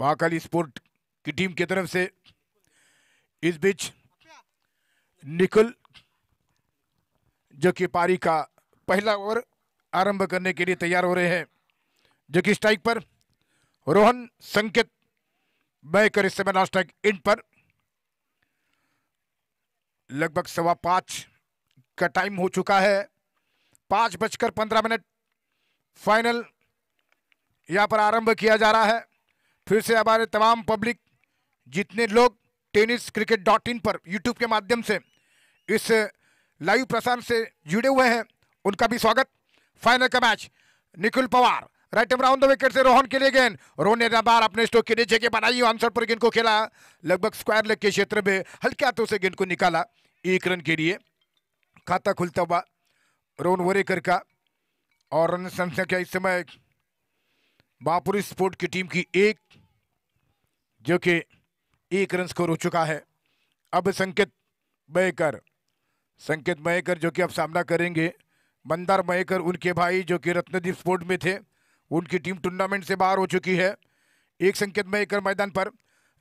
Mahakali sport की team की तरफ़ से इस बीच निकुल जो कि पारी का पहला ओवर आरंभ करने के लिए तैयार हो रहे हैं। जो कि स्ट्राइक पर रोहन संकेत बैकर इस समय स्ट्राइक इन पर। लगभग सवा पाँच का टाइम हो चुका है। पाँच बजकर पंद्रह मिनट फाइनल यहाँ पर आरंभ किया जा रहा है। फिर से हमारे तमाम पब्लिक जितने लोग टेनिस क्रिकेट डॉट इन पर यूट्यूब के माध्यम से इस लाइव प्रसारण से जुड़े हुए हैं, उनका भी स्वागत। फाइनल का match Nikhil Pawar right round the wicket से रोहन के लिए गेंद रोहन ने बार अपने स्टोक के नीचे के बनाई, आंसर पर गेंद को खेला। लगभग स्क्वायर लेग के क्षेत्र में हल्के हाथों से गेंद को निकाला, एक रन के लिए। खाता खुलता हुआ रोहन वरेकर का, और रन संख्या इस समय बापुरी स्पोर्ट की टीम की एक जो कि एक रन स्कोर हो चुका है। अब संकेत मयकर संकेत मयकर जो कि अब सामना करेंगे। मंदार मयकर, उनके भाई जो कि रत्नदीप स्पोर्ट में थे। उनकी टीम टूर्नामेंट से बाहर हो चुकी है। एक संकेत मयकर मैदान पर।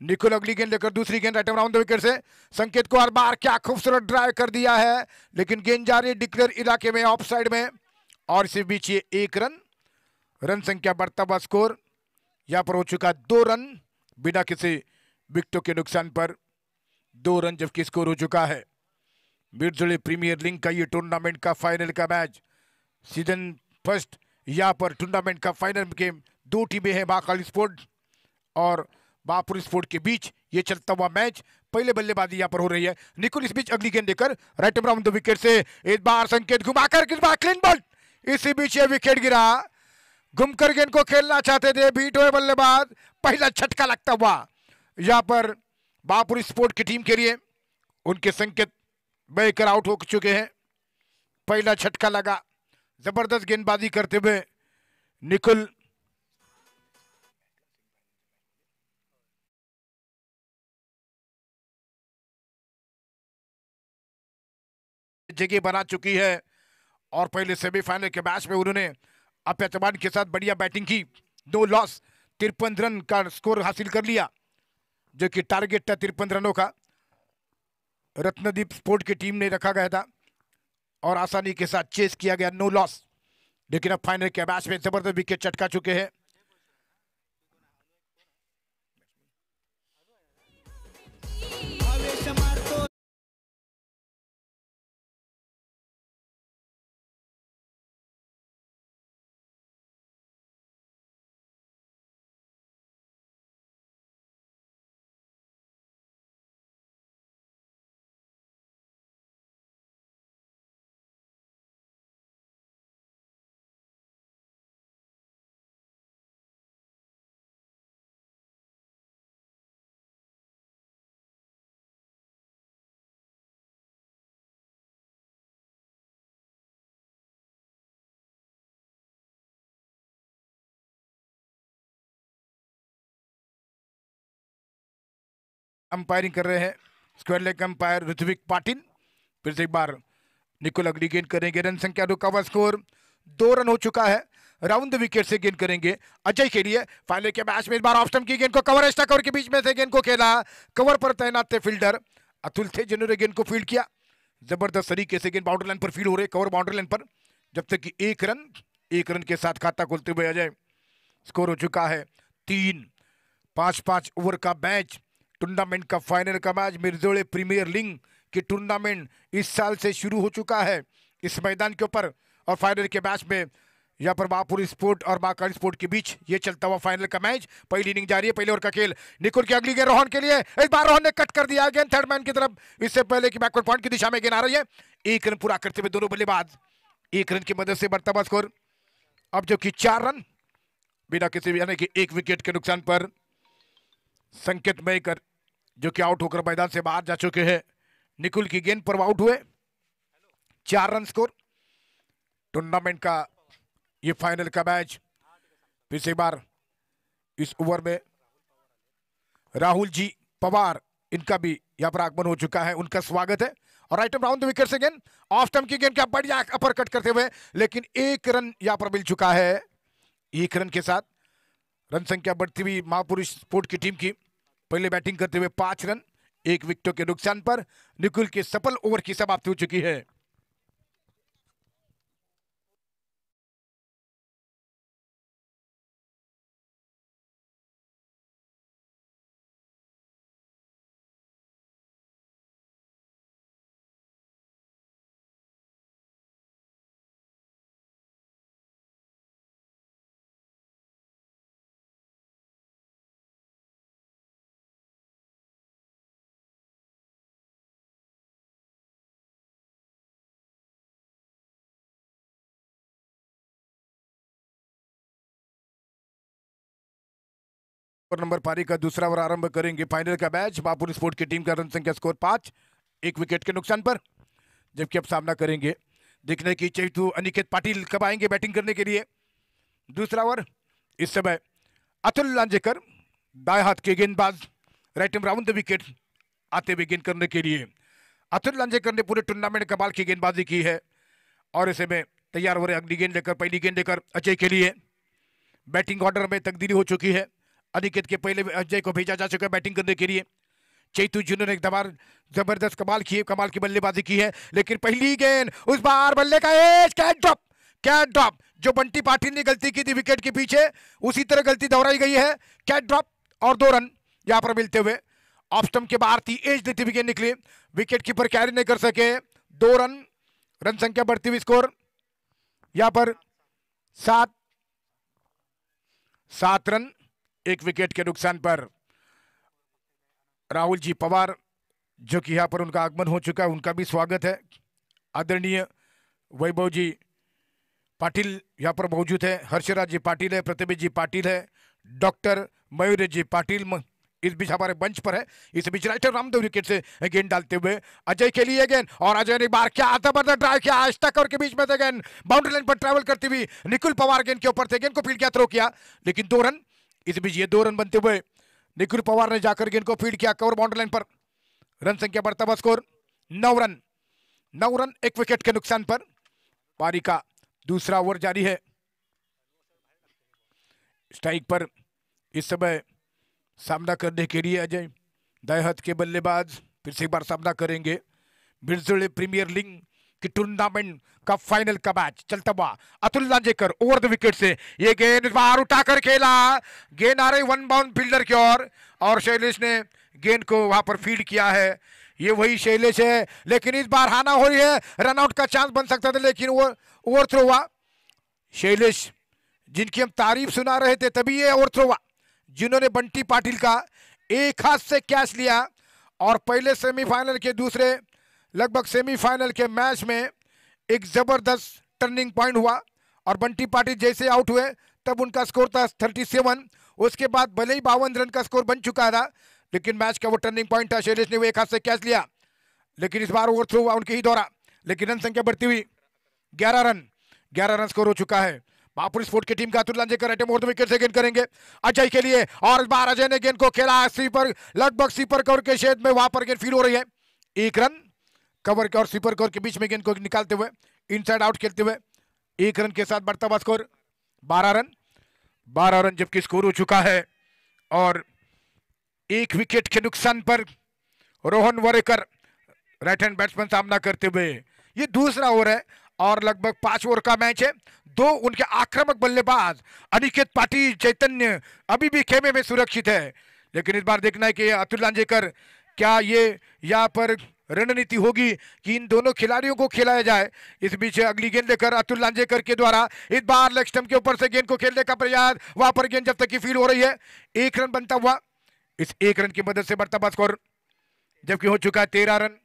निकुल अगली गेंद लेकर दूसरी गेंद, राइट राउंड विकेट से। संकेत को हर बार क्या खूबसूरत ड्राइव कर दिया है। लेकिन गेंद जा रही डिक्लेयर इलाके में ऑफ़ साइड में। और इसी बीच ये एक रन रन संख्या बढ़ता हुआ स्कोर। यहाँ पर हो चुका दो रन बिना किसी विकेटों के नुकसान पर। दो रन जबकि स्कोर हो चुका है। मिर्जुले प्रीमियर लीग का ये टूर्नामेंट का फाइनल का मैच। सीज़न फ़र्स्ट यहाँ पर टूर्नामेंट का फाइनल गेम दो टीमें हैं, महाकाली स्पोर्ट और बापुर स्पोर्ट के बीच ये चलता हुआ मैच। पहले बल्लेबाजी यहाँ पर हो रही है। निकुल, इस बीच अगली गेंद देकर राइट द विकेट से एक बार संकेत घुमाकर क्लीन बॉल इसी बीच ये विकेट गिरा। घुमकर गेंद को खेलना चाहते थे, बीट हुए बल्लेबाज, पहला छटका लगता हुआ। यहाँ पर बापुर स्पोर्ट की टीम के लिए उनके संकेत बहकर आउट हो चुके हैं। पहला छटका लगा, ज़बरदस्त गेंदबाजी करते हुए निकुल। जगह बना चुकी है और पहले सेमीफाइनल के मैच में उन्होंने अपेतमान के साथ बढ़िया बैटिंग की। दो लॉस तिरपन रन का स्कोर हासिल कर लिया, जो कि टारगेट था तिरपन रनों का। रत्नदीप स्पोर्ट की टीम ने रखा गया था और आसानी के साथ चेस किया गया नो लॉस लेकिन अब फाइनल के मैच में ज़बरदस्त विकेट चटका चुके हैं। अंपायरिंग कर रहे हैं। Square leg umpire Ritwik Patil फिर से एक बार निकुल अगली गेंद करेंगे। रन संख्या रुका हुआ स्कोर दो रन हो चुका है। राउंड विकेट से गेंद करेंगे। अजय के लिए फाइनल के मैच में इस बार ऑफ़ की गेंद को कवर एक्स्ट्रा कवर के बीच में से गेंद को खेला। कवर पर तैनात थे फील्डर अतुल थे जिन्होंने गेंद को फ़ील्ड किया। ज़बरदस्त तरीके से गेंद बाउंड्री लाइन पर फ़ील्ड हो रहे कवर बाउंड्री लाइन पर जब तक कि एक रन एक रन के साथ खाता खोलते हुए अजय स्कोर हो चुका है तीन। पाँच पाँच ओवर का मैच टूर्नामेंट का फाइनल का मैच मिर्जोड़े प्रीमियर लीग की टूर्नामेंट इस साल से शुरू हो चुका है। इस मैदान के ऊपर और फाइनल के मैच में यहाँ पर महापुर स्पोर्ट और महाकाली स्पोर्ट के बीच ये चलता हुआ फाइनल का मैच। पहली इनिंग जारी है, पहले ओवर का खेल। निकुल की अगली गेंद रोहन के लिए। इस बार रोहन ने कट कर दिया गेंद थर्ड मैन की तरफ़। इससे पहले की बैकवर्ड पॉइंट की दिशा में गेंद आ रही है। एक रन पूरा करते हुए दोनों बल्लेबाज। एक रन की मदद से बढ़ता हुआ स्कोर। अब जो कि चार रन, बिना किसी यानी कि एक विकेट के नुकसान पर संकेत मयकर जो कि आउट होकर मैदान से बाहर जा चुके हैं। निकुल की गेंद पर आउट हुए। चार रन स्कोर। टूर्नामेंट का ये फाइनल का मैच। से बार इस ओवर में राहुल जी, पवार, इनका भी यहाँ पर आगमन हो चुका है। उनका स्वागत है। और राइट राउंड विकेट से गेंद ऑफ़ टर्म की गेंद का बढ़िया अपर कट करते हुए, लेकिन एक रन यहाँ पर मिल चुका है। एक रन के साथ रन संख्या बढ़ती हुई महापुरुष स्पोर्ट की टीम की। पहले बैटिंग करते हुए पाँच रन, एक विकेटों के नुकसान पर निकुल के सफल ओवर की समाप्ति हो चुकी है। नंबर पारी का दूसरा ओवर आरंभ करेंगे फाइनल का मैच। बापुर स्पोर्ट की टीम का रन संख्या स्कोर पाँच, एक विकेट के नुकसान पर। जबकि अब सामना करेंगे, देखने की चेतु अनिकेत पाटिल कब आएँगे बैटिंग करने के लिए? दूसरा ओवर, इस समय अतुल लांजेकर, दाएँ हाथ के गेंदबाज, right arm round the wicket, आते हुए गेंद करने के लिए। अतुल लांजेकर ने पूरे टूर्नामेंट कमाल की गेंदबाजी की है और इसे में तैयार हो रहे अगली गेंद लेकर, पहली गेंद लेकर अजय के लिए। बैटिंग ऑर्डर में तकदीरी हो चुकी है। अनिकेत के पहले अजय को भेजा जा चुका है बैटिंग करने के लिए। चैतु जिन्होंने एक दबार, ज़बरदस्त कमाल की है कमाल की बल्लेबाजी की है, लेकिन पहली गेंद, उस बार बल्ले का edge catch drop catch drop, जो बंटी पाटिल ने गलती की थी विकेट के पीछे, उसी तरह गलती दोहराई गई है कैट ड्रॉप और दो रन यहाँ पर मिलते हुए। ऑफ़ स्टम्प के बाहर थी, एज देती विकेट निकली, विकेट कीपर कैरी नहीं कर सके, दो रन रन संख्या बढ़ती हुई स्कोर, यहाँ पर सात सात रन एक विकेट के नुकसान पर। राहुल जी पवार, जो कि यहाँ पर उनका आगमन हो चुका है, उनका भी स्वागत है। आदरणीय वैभव जी पाटिल यहाँ पर मौजूद है। हर्षराज जी पाटिल है, प्रतिभा जी पाटिल है, डॉक्टर मयूर जी पाटिल इस बीच हमारे मंच पर है। इस बीच राइटर रामदेव विकेट से गेंद डालते हुए अजय के लिए गेंद और अजय ने बार, क्या आता ज़बरदस्त ड्राइव किया आज तक और के बीच में गेंद बाउंड्री लाइन पर ट्रैवल करती हुई निकुल पवार गेंद के ऊपर थे गेंद को फ़ील्ड क्या थ्रो किया लेकिन दो रन इस बीच ये दो रन बनते हुए निखिल पवार ने जाकर गेंद को फ़ीड किया कवर बाउंड्री लाइन पर। रन संख्या बढ़ता हुआ स्कोर नौ रन। नौ रन एक विकेट के नुकसान पर। पारी का दूसरा ओवर जारी है। स्ट्राइक पर इस समय सामना करने के लिए अजय, दाएँ के बल्लेबाज, फिर से एक बार सामना करेंगे। बिरजुले प्रीमियर लीग की टूर्नामेंट का फाइनल का मैच चलता हुआ Atul Lanjekar over the wicket से ये गेंद बाहर उठाकर खेला। गेंद आ रही वन बाउंड फील्डर की ओर और, और शैलेश ने गेंद को वहाँ पर फ़ील्ड किया है। ये वही शैलेश है लेकिन इस बार हाना हो रही है। रनआउट का चांस बन सकता था लेकिन वो ओवर थ्रो हुआ। शैलेश जिनकी हम तारीफ़ सुना रहे थे तभी ये ओवर थ्रो हुआ। जिन्होंने बंटी पाटिल का एक हाथ से कैच लिया और पहले सेमीफाइनल के दूसरे लगभग सेमीफाइनल के मैच में एक ज़बरदस्त टर्निंग पॉइंट हुआ और बंटी पाटिल जैसे आउट हुए, तब उनका स्कोर था थर्टी सेवन। उसके बाद भले ही बावन रन का स्कोर बन चुका था, लेकिन मैच का वो टर्निंग पॉइंट था, शैलेश ने वो एक हाथ से कैच लिया। लेकिन इस बार ओवर थ्रो हुआ उनके ही दौरा लेकिन रन संख्या बढ़ती हुई ग्यारह रन ग्यारह रन स्कोर हो चुका है। महापुर स्पोर्ट की टीम का अतुल लांजेकर अटे मोर विकेट से गेंद करेंगे। अजय के लिए और इस बार अजय ने गेंद को खेला। स्वीपर लगभग स्वीपर कवर के शेड में वहाँ पर गेंद फील हो रही है। एक रन कवर के और स्वीपर कवर के बीच में गेंद को निकालते हुए इनसाइड आउट खेलते हुए, एक रन के साथ बढ़ता हुआ स्कोर बारह रन। बारह रन जबकि स्कोर हो चुका है और एक विकेट के नुकसान पर Rohan Varekar right hand batsman सामना करते हुए, ये दूसरा ओवर है और लगभग पाँच ओवर का मैच है। दो उनके आक्रामक बल्लेबाज अनिकेत पाटिल, चैतन्य अभी भी खेमे में सुरक्षित है। लेकिन इस बार देखना है कि अतुल लांजेकर, क्या ये यहाँ पर रणनीति होगी कि इन दोनों खिलाड़ियों को खिलाया जाए। इस बीच अगली गेंद लेकर अतुल लांजेकर के द्वारा इस बार लेग के ऊपर से गेंद को खेलने का प्रयास, वहाँ पर गेंद जब तक की फील हो रही है, एक रन बनता हुआ, इस एक रन की मदद से बढ़ता हुआ स्कोर जबकि हो चुका है तेरह रन,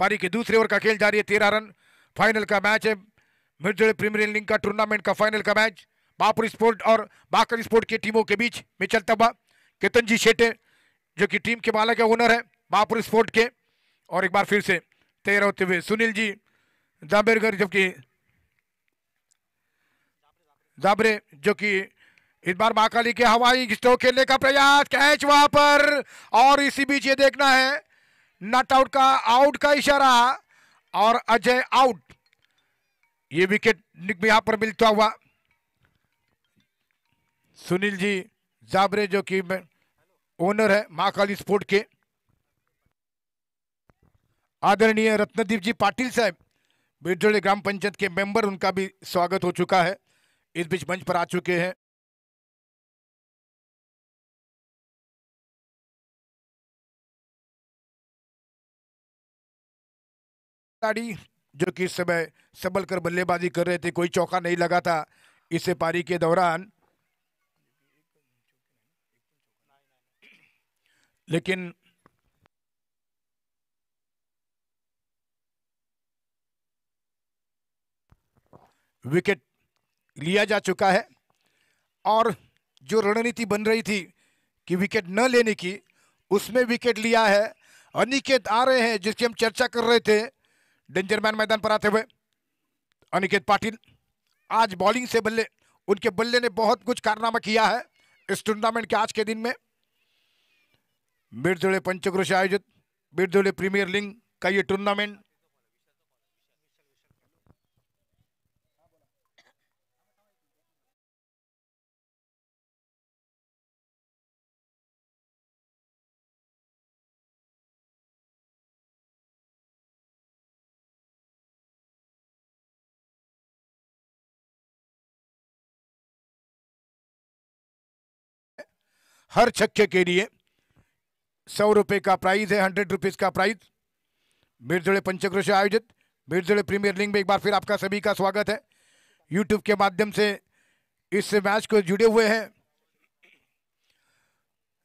पारी के दूसरे ओवर का खेल जारी है, तेरह रन। फाइनल का मैच है मिर्जल प्रीमियर लीग का टूर्नामेंट का फाइनल का मैच बापुर स्पोर्ट और बाकर स्पोर्ट की टीमों के बीच में चलता हुआ, केतन जी शेटे, जो कि टीम के मालक है ओनर है बापुर स्पोर्ट के। और एक बार फिर से तैयार होते हुए सुनील जी जाबेरगर जबकि जाबरे जो कि इस बार महाकाली के हवाई स्ट्रोक खेलने का प्रयास, कैच वहाँ पर। और इसी बीच ये देखना है, नट आउट का आउट का इशारा और अजय आउट। ये विकेट यहाँ पर मिलता हुआ। सुनील जी जाबरे जो कि ओनर है महाकाली स्पोर्ट के। आदरणीय रत्नदीप जी पाटिल साहब, बिरजोड़े ग्राम पंचायत के मेंबर, उनका भी स्वागत हो चुका है। इस बीच मंच पर आ चुके हैं। जो कि इस समय संभल कर बल्लेबाजी कर रहे थे, कोई चौका नहीं लगा था इसे पारी के दौरान। लेकिन विकेट लिया जा चुका है। और जो रणनीति बन रही थी कि विकेट न लेने की, उसमें विकेट लिया है। अनिकेत आ रहे हैं, जिसकी हम चर्चा कर रहे थे डेंजर मैन मैदान पर आते हुए। अनिकेत पाटिल, आज बॉलिंग से बल्ले, उनके बल्ले ने बहुत कुछ कारनामा किया है इस टूर्नामेंट के आज के दिन में। बिरदुले पंचक्रोश आयोजित बिरदुले प्रीमियर लीग का ये टूर्नामेंट हर छक्के के लिए सौ रुपए का प्राइज है हंड्रेड रुपीज़ का प्राइज। मिर्जड़े पंचक्रोश आयोजित। मिर्जड़े प्रीमियर लीग में एक बार फिर आपका सभी का स्वागत है। यूट्यूब के माध्यम से इस मैच को जुड़े हुए हैं।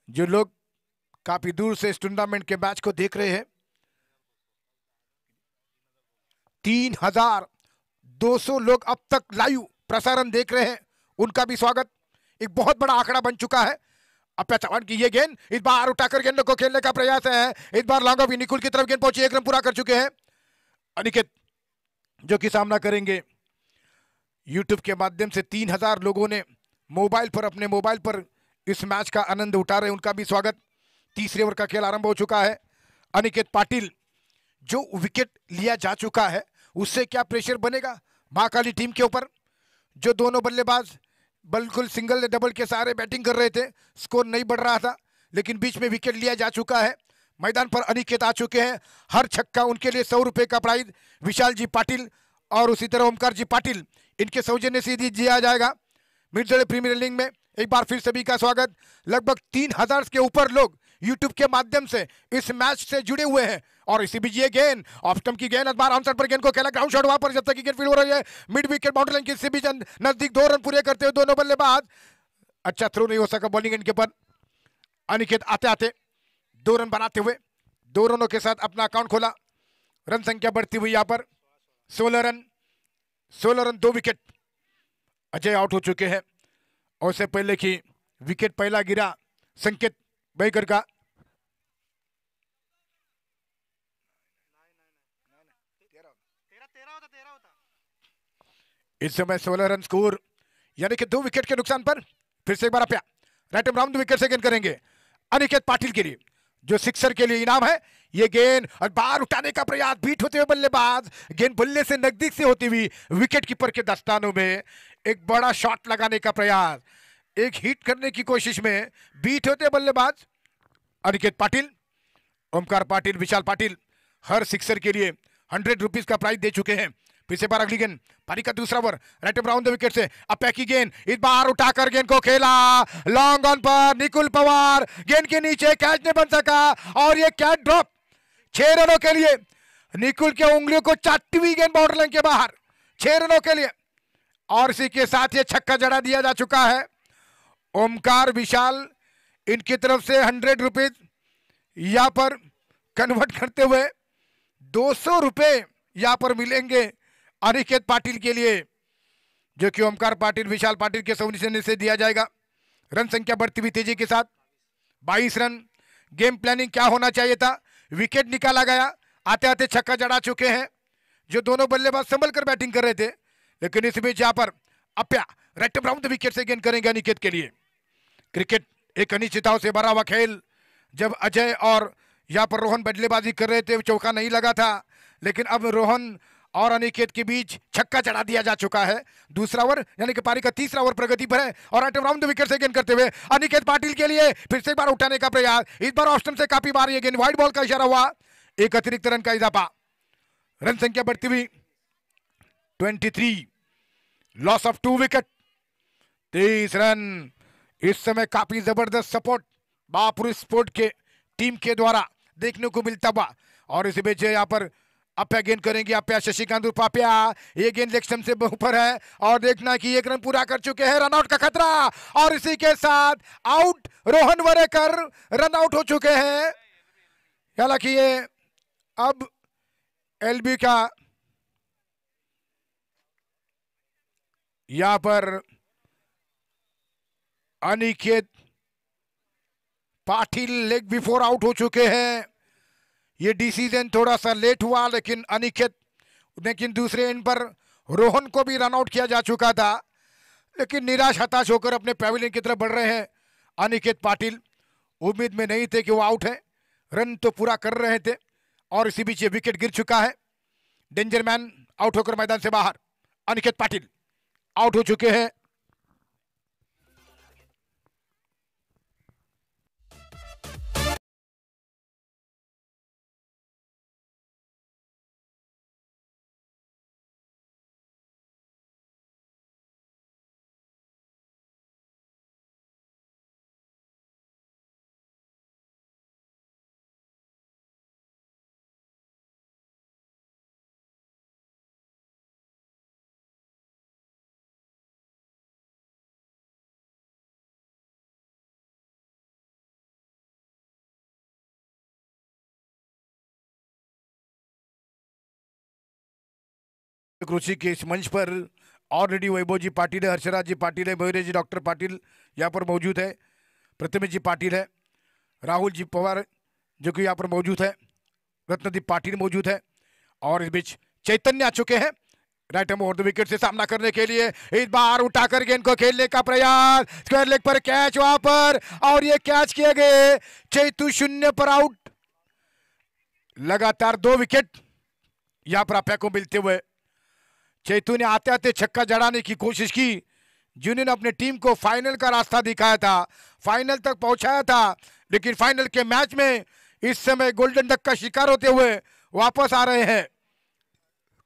जो लोग काफ़ी दूर से इस टूर्नामेंट के मैच को देख रहे हैं। तीन हज़ार दो सौ लोग अब तक लाइव प्रसारण देख रहे हैं। उनका भी स्वागत। एक बहुत बड़ा आंकड़ा बन चुका है। अप्या चौहान की ये गेंद, इस बार उठाकर गेंद को खेलने का प्रयास है। इस बार लॉन्ग ऑफ़ निकुल की तरफ़ गेंद पहुँची, एक रन पूरा कर चुके हैं। अनिकेत, जो कि सामना करेंगे यूट्यूब के माध्यम से तीन हज़ार लोगों ने मोबाइल पर, अपने मोबाइल पर इस मैच का आनंद उठा रहे उनका भी स्वागत। तीसरे ओवर का खेल आरंभ हो चुका है। अनिकेत पाटिल, जो विकेट लिया जा चुका है, उससे क्या प्रेशर बनेगा? महाकाली टीम के ऊपर, जो दोनों बल्लेबाज बिल्कुल सिंगल डबल के सहारे बैटिंग कर रहे थे। स्कोर नहीं बढ़ रहा था, लेकिन बीच में विकेट लिया जा चुका है। मैदान पर अनिकेत आ चुके हैं। हर छक्का उनके लिए सौ रुपये का प्राइज। विशाल जी पाटिल और उसी तरह ओमकार जी पाटिल, इनके सौजन्य से दिया जाएगा। मिर्जड़े प्रीमियर लीग में एक बार फिर सभी का स्वागत। लगभग तीन हज़ार के ऊपर लोग यूट्यूब के माध्यम से इस मैच से जुड़े हुए हैं। और इसी बीच ये गेंद ऑफ़ की गेंद बार ऑन पर गेंद को खेला ग्राउंड शॉट वहाँ पर जब तक गेंद फ़ील्ड हो रही है मिड विकेट बाउंड्री लाइन के बीच नज़दीक दो रन पूरे करते हुए दोनों बल्लेबाज अच्छा थ्रो नहीं हो सका बॉलिंग एंड के पर अनिकेत आते आते दो रन बनाते हुए, दो रनों के साथ अपना अकाउंट खोला। रन संख्या बढ़ती हुई यहाँ पर, सोलह रन सोलह रन दो विकेट अजय आउट हो चुके हैं। और उससे पहले की विकेट पहला गिरा, संकेत बैकर का इस समय सोलह रन स्कोर, यानी कि दो विकेट के नुकसान पर फिर से एक बार अप्या। राइट राउंड विकेट से गेंद करेंगे। अनिकेत पाटिल के लिए, जो सिक्सर के लिए इनाम है, ये गेंद और बाहर उठाने का प्रयास बीट होते हुए बल्लेबाज गेंद बल्ले से नज़दीक से होती हुई विकेट कीपर के दस्तानों में एक बड़ा शॉट लगाने का प्रयास। एक हिट करने की कोशिश में बीट होते बल्लेबाज। अनिकेत पाटिल, ओमकार पाटिल, विशाल पाटिल, हर सिक्सर के लिए हंड्रेड रुपीज़ का प्राइस दे चुके हैं। फिर से बार अगली गेंद, पारी का दूसरा over, right round the wicket से अब पैकी गेंद, इस बार उठाकर गेंद को खेला। लॉन्ग ऑन पर निकुल पवार, गेंद के नीचे कैच नहीं बन सका और ये कैच ड्रॉप। छह रनों के लिए निकुल के उंगलियों को हुई गेंद बाउंड्री लाइन के बाहर। छह रनों के लिए। और इसी के साथ ये छक्का जड़ा दिया जा चुका है। ओमकार विशाल, इनकी तरफ़ से हंड्रेड रुपीज़ यहाँ पर कन्वर्ट करते हुए दो सौ रुपए यहाँ पर मिलेंगे अनिकेत पाटिल के लिए, जो कि ओमकार पाटिल, विशाल पाटिल के सौनिशन से दिया जाएगा। रन संख्या बढ़ती हुई तेज़ी के साथ 22 रन। गेम प्लानिंग क्या होना चाहिए था? विकेट निकाला गया। आते आते छक्का जड़ा चुके हैं, जो दोनों बल्लेबाज संभल कर बैटिंग कर रहे थे, लेकिन इस बीच यहाँ पर अप्या रेट राउंड विकेट से गेंद करेंगे अनिकेत के लिए। क्रिकेट एक अनिश्चिताओं से भरा हुआ खेल। जब अजय और यहाँ पर रोहन बल्लेबाजी कर रहे थे, चौका नहीं लगा था। लेकिन अब रोहन और अनिकेत के बीच छक्का चढ़ा दिया जा चुका है। दूसरा ओवर, यानी कि पारी का तीसरा ओवर प्रगति पर है और आइटम राउंड विकेट से गेंद करते हुए अनिकेत पाटिल के लिए फिर से एक बार उठाने का प्रयास। इस बार ऑप्शन से काफ़ी बार ये गेंद व्हाइट बॉल का इशारा हुआ। एक अतिरिक्त रन का इजाफा। रन संख्या बढ़ती हुई 23 लॉस ऑफ़ टू विकेट तेईस रन। इस समय काफ़ी ज़बरदस्त सपोर्ट बापुर स्पोर्ट के टीम के द्वारा देखने को मिलता हुआ। और इसी बीच यहाँ पर अप्या गेंद करेंगे अप्या शशिकांत उपाप्या ये गेंद लेक्सम से ऊपर है और देखना कि एक रन पूरा कर चुके हैं रनआउट का खतरा। और इसी के साथ out Rohan Varekar run out हो चुके हैं। हालाँकि ये अब एलबी का यहाँ पर Aniket Patil leg before out हो चुके हैं। ये डिसीज़न थोड़ा सा लेट हुआ, लेकिन अनिकेत लेकिन दूसरे एंड पर रोहन को भी रन आउट किया जा चुका था। लेकिन निराश, हताश होकर अपने पैविलियन की तरफ़ बढ़ रहे हैं अनिकेत पाटिल। उम्मीद में नहीं थे कि वो आउट है। रन तो पूरा कर रहे थे और इसी बीच ये विकेट गिर चुका है। डेंजर मैन आउट होकर मैदान से बाहर। अनिकेत पाटिल। आउट हो चुके हैं। रुचि के इस मंच पर ऑलरेडी वैभव जी पाटिल है, हर्षराज जी पाटिल है भैरव जी डॉक्टर पाटिल यहाँ पर मौजूद है प्रतिमेश जी पाटिल है राहुल जी पवार जो कि यहाँ पर मौजूद है, रत्नदीप पाटिल मौजूद है और इस बीच चैतन्य आ चुके हैं, right arm over the wicket से सामना करने के लिए, इस बार उठाकर गेंद को खेलने का प्रयास, स्क्वायर लेग पर कैच वहाँ पर और ये कैच किए गए, चैतु शून्य पर आउट, लगातार दो विकेट, यहाँ पर अप्या को मिलते हुए चैतु ने आते आते छक्का जड़ाने की कोशिश की, जिन्होंने अपने टीम को फाइनल का रास्ता दिखाया था, फाइनल तक पहुँचाया था, लेकिन फाइनल के मैच में इस समय गोल्डन डक का शिकार होते हुए वापस आ रहे हैं।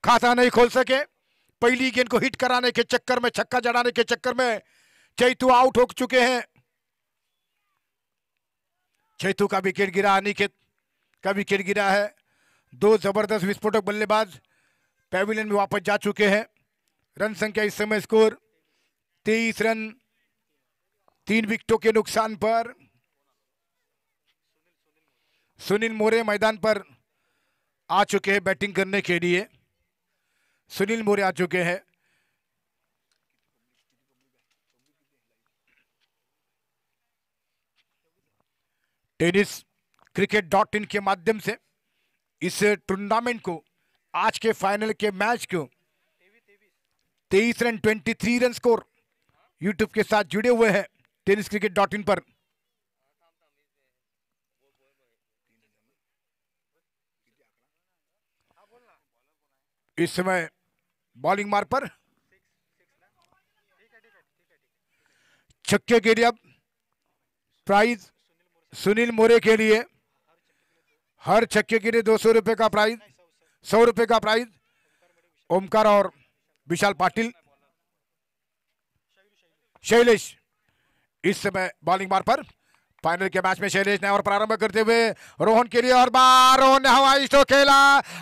खाता नहीं खोल सके। पहली गेंद को हिट कराने के चक्कर में, छक्का जड़ाने के चक्कर में चैतु आउट हो चुके हैं। चैतु का विकेट गिरा, अनिकेत का विकेट गिरा है। दो ज़बरदस्त विस्फोटक बल्लेबाज पैविलियन में वापस जा चुके हैं। रन संख्या इस समय स्कोर तेईस रन, तीन विकेटों के नुकसान पर। सुनील मोरे मैदान पर आ चुके हैं बैटिंग करने के लिए। सुनील मोरे आ चुके हैं। टेनिस क्रिकेट डॉट इन के माध्यम से इस टूर्नामेंट को आज के फाइनल के मैच को तेईस run twenty three run score YouTube के साथ जुड़े हुए हैं टेनिस क्रिकेट डॉट इन पर। इस समय बॉलिंग मार पर। छक्के के लिए अब प्राइज सुनील मोरे के लिए। हर छक्के के लिए दो सौ रुपए का प्राइज सौ रुपए का प्राइज, ओमकार और विशाल पाटिल। शैलेश, इस समय बॉलिंग बार पर। फाइनल के मैच में शैलेश ने और प्रारंभ करते हुए रोहन के लिए और बार रोहन ने हवाई स्ट्रोक खेला।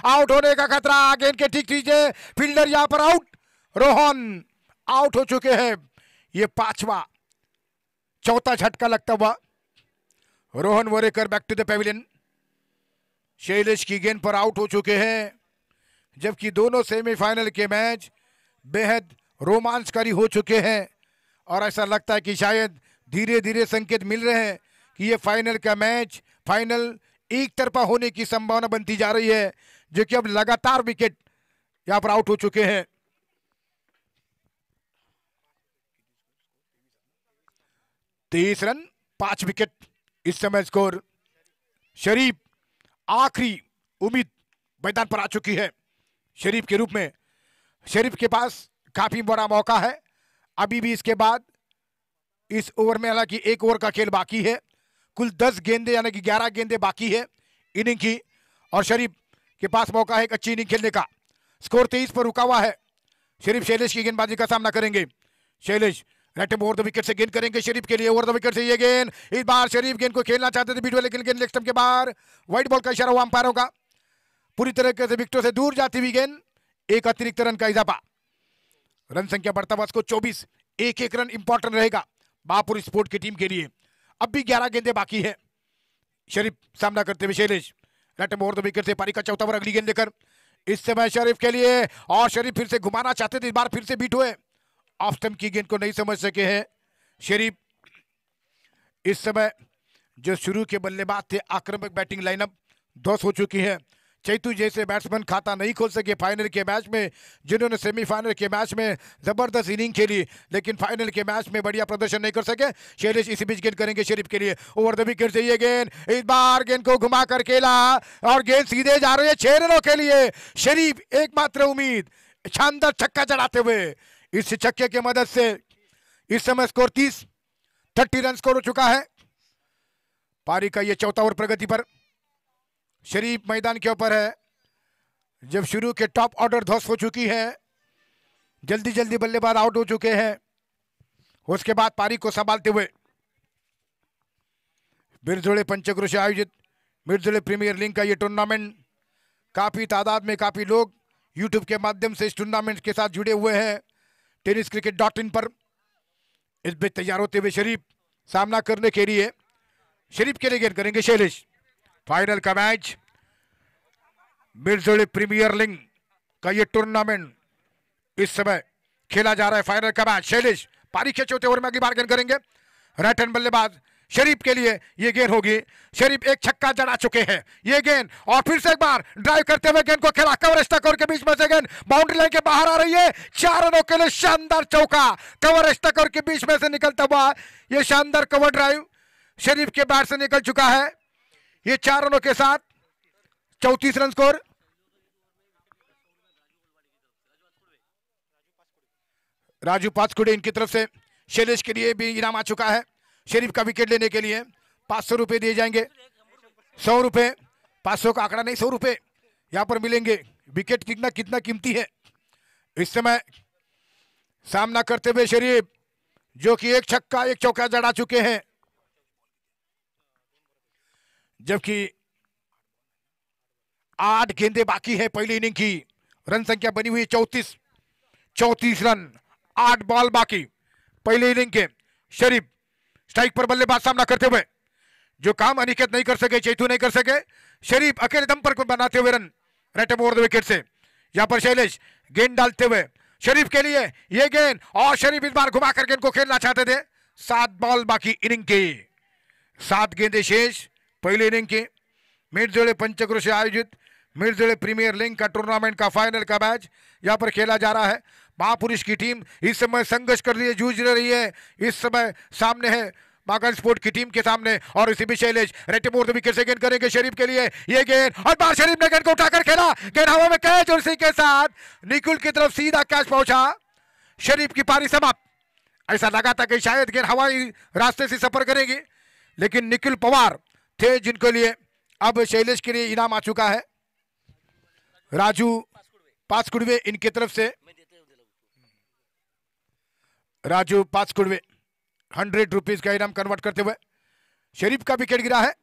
आउट होने का खतरा गेंद के ठीक नीचे फील्डर यहाँ पर आउट रोहन आउट हो चुके हैं। ये पांचवा, चौथा झटका लगता हुआ। Rohan Vorekar back to the pavilion Shailesh की गेंद पर आउट हो चुके हैं, जबकि दोनों सेमीफाइनल के मैच बेहद रोमांचकारी हो चुके हैं। और ऐसा लगता है कि शायद धीरे धीरे संकेत मिल रहे हैं कि ये फाइनल का मैच, फाइनल एक तरफा होने की संभावना बनती जा रही है, जो कि अब लगातार विकेट यहाँ पर आउट हो चुके हैं। तेईस रन, पाँच विकेट, इस समय स्कोर, शरीफ आखिरी उम्मीद मैदान पर आ चुकी है। शरीफ के रूप में, शरीफ के पास काफ़ी बड़ा मौका है। अभी भी इसके बाद इस ओवर में हालाँकि एक ओवर का खेल बाकी है। कुल दस गेंदे, यानी कि ग्यारह गेंदे बाकी है इनिंग की। और शरीफ के पास मौका है एक अच्छी इनिंग खेलने का। स्कोर तेईस पर रुका हुआ है। शरीफ शैलेश की गेंदबाजी का सामना करेंगे। शैलेश ओवर द विकेट से गेंद करेंगे शरीफ के लिए ओवर द विकेट से ये गेंद इस बार शरीफ गेंद को खेलना चाहते थे लेकिन गेंद के बाहर। व्हाइट बॉल का इशारा हुआ अंपायरों का। पूरी से विकेटों से दूर जाती हुई गेंद। एक अतिरिक्त रन का इजाफा। रन संख्या बढ़ता चौबीस। एक एक रन इंपॉर्टेंट रहेगा बापुर स्पोर्ट की टीम के लिए। अब भी ग्यारह गेंदे बाकी है। शरीफ सामना करते हुए Shailesh. Right over the wicket से पारी का चौथा ओवर, अगली गेंद लेकर। इस समय शरीफ के लिए, और शरीफ फिर से घुमाना चाहते थे, इस बार फिर से बीट हुए। ऑफ़ स्टम्प की गेंद को नहीं समझ सके हैं। शरीफ, इस समय जो शुरू के बल्लेबाज थे, आक्रामक बैटिंग लाइनअप ध्वस्त हो चुकी है। चैतू जैसे बैट्समैन खाता नहीं खोल सके फाइनल के मैच में, जिन्होंने सेमीफाइनल के मैच में ज़बरदस्त इनिंग खेली, लेकिन फाइनल के मैच में बढ़िया प्रदर्शन नहीं कर सके। शैलेश इसी बीच गेंद करेंगे शरीफ के लिए। ओवर द विकेट ये गेंद, इस बार गेंद को घुमा कर खेला, और गेंद सीधे जा रही है छह रनों के लिए। शरीफ, एकमात्र उम्मीद शानदार छक्का चढ़ाते हुए। इस छक्के की मदद से इस समय स्कोर तीस, थर्टी रन स्कोर हो चुका है। पारी का ये चौथा ओवर प्रगति पर शरीफ मैदान के ऊपर है। जब शुरू के टॉप ऑर्डर ध्वस्त हो चुकी है जल्दी जल्दी बल्लेबाज आउट हो चुके हैं। उसके बाद पारी को संभालते हुए बिरजोड़े से आयोजित बिरजोड़े प्रीमियर लीग का ये टूर्नामेंट काफ़ी तादाद में काफ़ी लोग यूट्यूब के माध्यम से इस टूर्नामेंट के साथ जुड़े हुए हैं। टेनिस क्रिकेट डॉट इन पर इस बीच तैयार होते हुए शरीफ सामना करने के लिए शरीफ के लिए गेंद करेंगे शैलेश। फाइनल का मैच बिरजोड़ी प्रीमियर लीग का ये टूर्नामेंट इस समय खेला जा रहा है। फाइनल का मैच, शैलेश, पारी के चौथे ओवर में अगली बार गेंद करेंगे। राइट हैंड बल्लेबाज शरीफ के लिए ये गेंद होगी। शरीफ एक छक्का जड़ा चुके हैं। ये गेंद, और फिर से एक बार ड्राइव करते हुए गेंद को खेला। कवर स्टकर के बीच में से गेंद बाउंड्री लाइन के बाहर आ रही है। चार रनों के लिए शानदार चौका। कवर स्टकर के बीच में से निकलता हुआ ये शानदार कवर ड्राइव शरीफ के बैट से निकल चुका है। ये चार रनों के साथ चौतीस रन स्कोर राजू पाचकुड़े इनकी तरफ़ से। शैलेश के लिए भी इनाम आ चुका है। शरीफ का विकेट लेने के लिए पाँच सौ रुपए दिए जाएँगे। सौ रुपए, पाँच सौ का आंकड़ा नहीं, सौ रुपये यहाँ पर मिलेंगे। विकेट कितना कितना कीमती है? इस समय सामना करते हुए शरीफ, जो कि एक छक्का, एक चौका जड़ा चुके हैं। जबकि आठ गेंदे बाकी है पहली इनिंग की। रन संख्या बनी हुई चौतीस चौतीस रन, आठ बॉल बाकी। पहले इनिंग के शरीफ स्ट्राइक पर बल्लेबाज सामना करते हुए, जो काम अनिकेत नहीं कर सके चैतू नहीं कर सके, शरीफ अकेले दम पर बनाते हुए run right over the wicket से। यहाँ पर शैलेश, गेंद डालते हुए, शरीफ के लिए ये गेंद, और शरीफ इस बार घुमा गेंद को खेलना चाहते थे। सात बॉल बाकी इनिंग के। सात गेंदे शेष, पहले इनिंग के। मिर्जोड़े पंचक्रोश आयोजित मिर्जोड़े प्रीमियर लीग का टूर्नामेंट का फाइनल का मैच यहाँ पर खेला जा रहा है। महापुरुष की टीम इस समय संघर्ष कर रही है, जूझ रही है। इस समय सामने है बागल स्पोर्ट की टीम के सामने और इसी भी शैलेश रेटी मोर विकेट से गेंद करेंगे शरीफ के लिए। ये गेंद और बार शरीफ ने गेंद को उठाकर खेला। गेंद हवा में कैच और के साथ निकुल की तरफ़ सीधा कैच पहुँचा। शरीफ की पारी समाप्त। ऐसा लगा था कि शायद गेंद हवाई रास्ते से सफ़र करेगी। लेकिन निखिल पवार थे जिनके लिए अब शैलेश के लिए इनाम आ चुका है। राजू पाँच कुड़वे इनकी तरफ़ से राजू पाँच कुड़वे हंड्रेड रुपीज़ का इनाम कन्वर्ट करते हुए, शरीफ का विकेट गिरा है।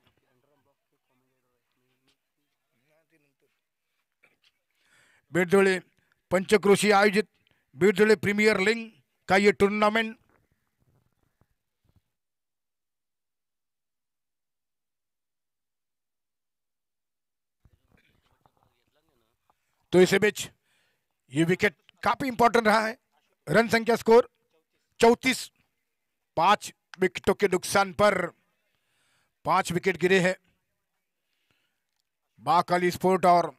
बीरदोले पंचक्रोशी आयोजित बीरदोले प्रीमियर लीग का ये टूर्नामेंट तो इसे बीच, ये विकेट काफ़ी इंपॉर्टेंट रहा है, रन संख्या स्कोर चौतीस, पाँच विकेटों के नुकसान पर पाँच विकेट गिरे हैं। बाकाली स्पोर्ट और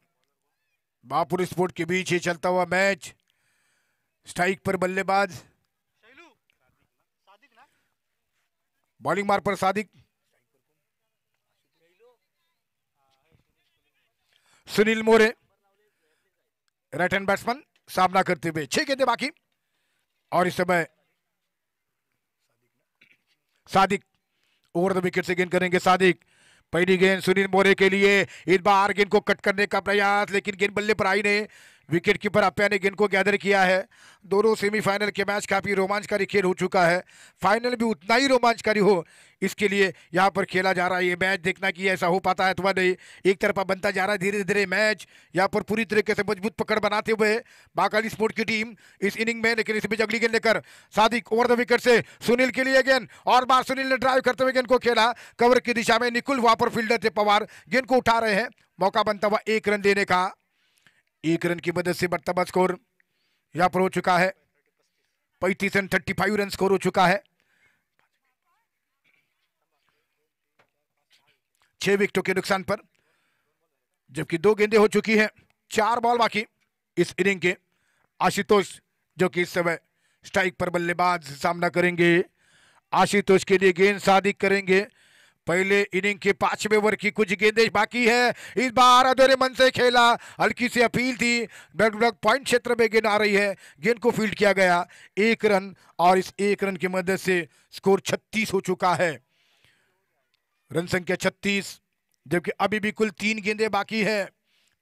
बापुर स्पोर्ट के बीच ही चलता हुआ मैच। स्ट्राइक पर बल्लेबाज। बॉलिंग मार पर Sadiq. Sunil More. Right hand batsman सामना करते हुए छह गेंदे बाकी। और इस समय सादिक ओवर द विकेट से गेंद करेंगे सादिक। पहली गेंद सुनील मोरे के लिए। इस बार गेंद को कट करने का प्रयास, लेकिन गेंद बल्ले पर आई नहीं। विकेट कीपर अप्या ने गेंद को गैदर किया है। दोनों सेमीफाइनल के मैच काफ़ी रोमांचकारी खेल हो चुका है। फाइनल भी उतना ही रोमांचकारी हो, इसके लिए यहाँ पर खेला जा रहा है। ये मैच देखना कि ऐसा हो पाता है अथवा नहीं। एक तरफा बनता जा रहा है धीरे धीरे मैच यहाँ पर पूरी तरीके से मज़बूत पकड़ बनाते हुए बाकाली स्पोर्ट की टीम इस इनिंग में, लेकिन इस बीच अगली गेंद लेकर सादिक ओवर द विकेट से सुनील के लिए गेंद। और बार सुनील ने ड्राइव करते हुए गेंद को खेला। कवर की दिशा में निकुल, वहाँ पर फील्डर थे पवार। गेंद को उठा रहे हैं। मौका बनता हुआ एक रन देने का। एक रन की मदद से बढ़ता स्कोर यहाँ पर हो चुका है। पैंतीस run thirty five run score हो चुका है। छह विकेटों के नुकसान पर, जबकि दो गेंदें हो चुकी हैं। चार बॉल बाकी इस इनिंग के। आशुतोष, जो कि इस समय स्ट्राइक पर बल्लेबाज सामना करेंगे, आशुतोष के लिए गेंद सादिक करेंगे। पहले इनिंग के पाँचवें ओवर की कुछ गेंदें बाकी है। इस बार अधूरे मन से खेला। हल्की सी अपील थी। पॉइंट क्षेत्र में गेंद आ रही है। गेंद को फ़ील्ड किया गया। एक रन और इस एक रन की मदद से स्कोर 36 हो चुका है। रन संख्या 36 जबकि अभी भी कुल तीन गेंदें बाकी है।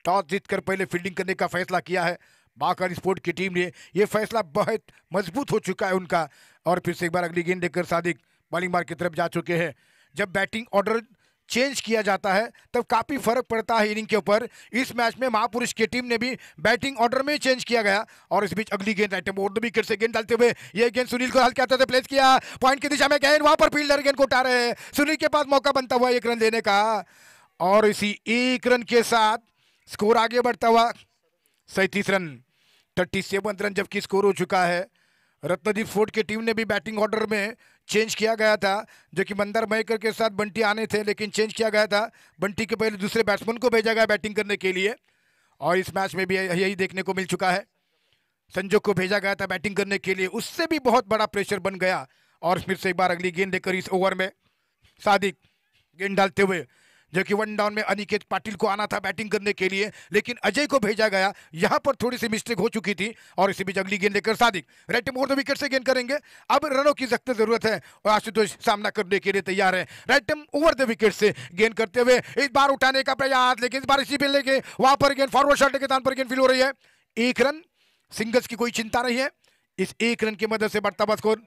टॉस जीतकर पहले फील्डिंग करने का फैसला किया है। बाकर स्पोर्ट की टीम ने यह फैसला बहुत मज़बूत हो चुका है उनका। और फिर से एक बार अगली गेंद देकर सादिक बॉलिंग मार की तरफ़ जा चुके हैं। जब बैटिंग ऑर्डर चेंज किया जाता है, तब काफ़ी फ़र्क पड़ता है इनिंग के ऊपर। इस मैच में महापुरुष की टीम ने भी बैटिंग ऑर्डर में चेंज किया गया और इस बीच अगली गेंद आइटम और विकेट से गेंद डालते हुए ये गेंद सुनील को हल्के हाथों से प्लेस किया। पॉइंट की दिशा में गेंद वहाँ पर फील्डर गेंद को उठा रहे हैं। सुनील के पास मौका बनता हुआ एक रन देने का और इसी एक रन के साथ स्कोर आगे बढ़ता हुआ सैतीस रन थर्टी सेवन रन जबकि स्कोर हो चुका है। रत्नदीप फोर्ट की टीम ने भी बैटिंग ऑर्डर में चेंज किया गया था, जो कि मंदर मयकर के साथ बंटी आने थे, लेकिन चेंज किया गया था। बंटी के पहले दूसरे बैट्समैन को भेजा गया बैटिंग करने के लिए, और इस मैच में भी यही देखने को मिल चुका है। संजो को भेजा गया था बैटिंग करने के लिए। उससे भी बहुत बड़ा प्रेशर बन गया, और फिर से एक बार अगली गेंद लेकर इस ओवर में सादिक गेंद डालते हुए जो कि वन डाउन में अनिकेत पाटिल को आना था बैटिंग करने के लिए, लेकिन अजय को भेजा गया। यहाँ पर थोड़ी सी मिस्टेक हो चुकी थी और इसी बीच अगली गेंद लेकर Sadiq. Right more the wicket से गेंद करेंगे। अब रनों की सख्त ज़रूरत है और आशुतोष सामना करने के लिए तैयार है। राइट ओवर द विकेट से गेंद करते हुए इस बार उठाने का प्रयास, लेकिन इस बार इसी पे लेके वहाँ पर गेंद फॉरवर्ड शॉट के स्थान पर गेंद फील हो रही है। एक रन सिंगल्स की कोई चिंता नहीं है। इस एक रन की मदद से बढ़ता हुआ स्कोर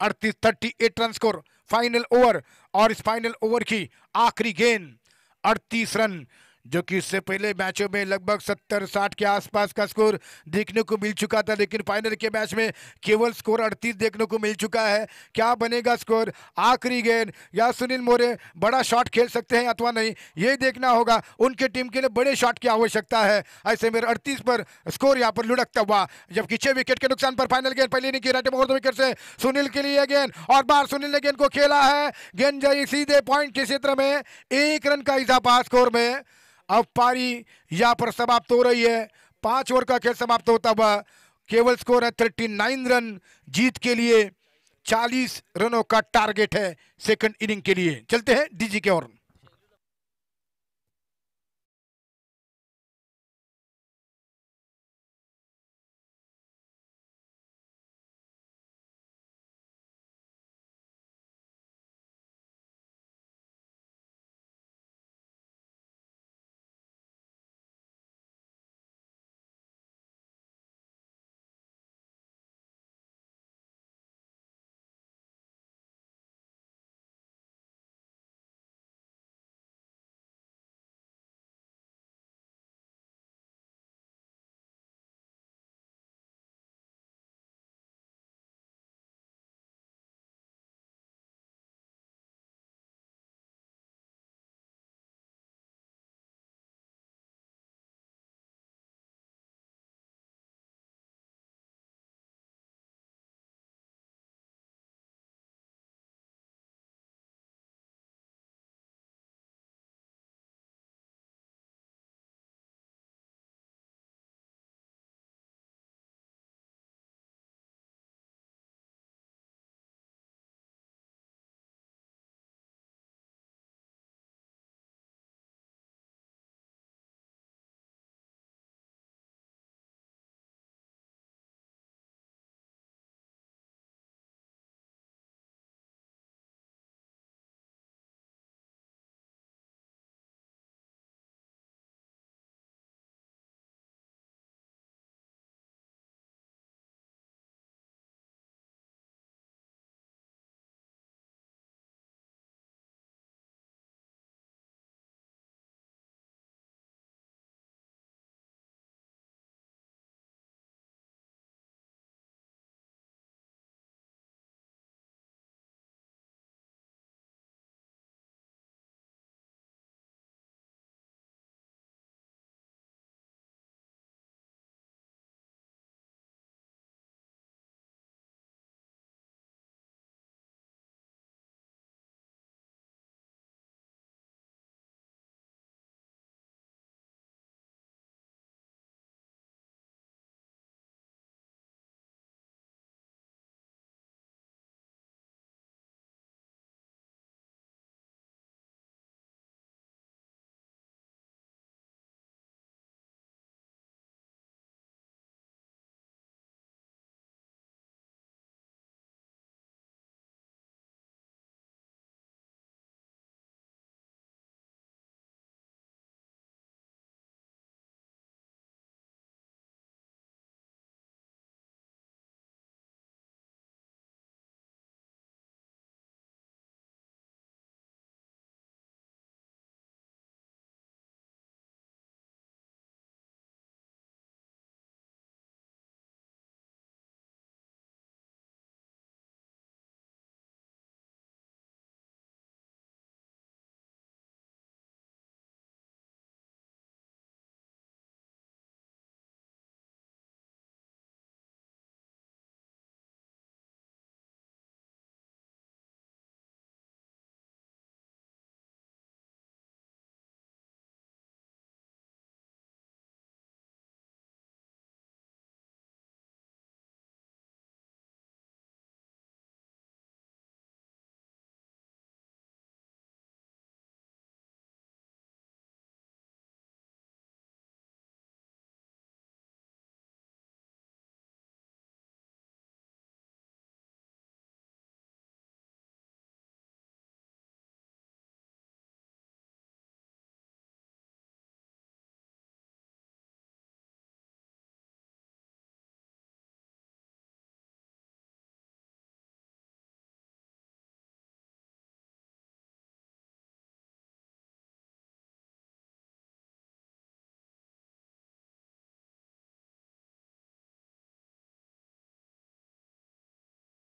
अड़तीस thirty eight run score final over और इस फाइनल ओवर की आखिरी गेंद अड़तीस रन जो कि इससे पहले मैचों में लगभग सत्तर, साठ के आसपास का स्कोर देखने को मिल चुका था, लेकिन फाइनल के मैच में केवल स्कोर अड़तीस देखने को मिल चुका है। क्या बनेगा स्कोर? आखिरी गेंद। या सुनील मोरे बड़ा शॉट खेल सकते हैं अथवा नहीं, ये देखना होगा। उनके टीम के लिए बड़े शॉट की आवश्यकता है। ऐसे में अड़तीस पर स्कोर यहाँ पर लुढ़कता हुआ, जबकि छह विकेट के नुकसान पर फाइनल गेंद पहले नहीं की राइट मोहर विकेट से सुनील के लिए गेंद। और बार सुनील ने गेंद को खेला है। गेंद जाई सीधे पॉइंट के क्षेत्र में, एक रन का इजाफा स्कोर में। अब पारी यहाँ पर समाप्त हो रही है। पाँच ओवर का खेल समाप्त होता हुआ केवल स्कोर है थर्टी नाइन रन जीत के लिए, चालीस रनों का टारगेट है सेकंड इनिंग के लिए। चलते हैं डीजी के ओर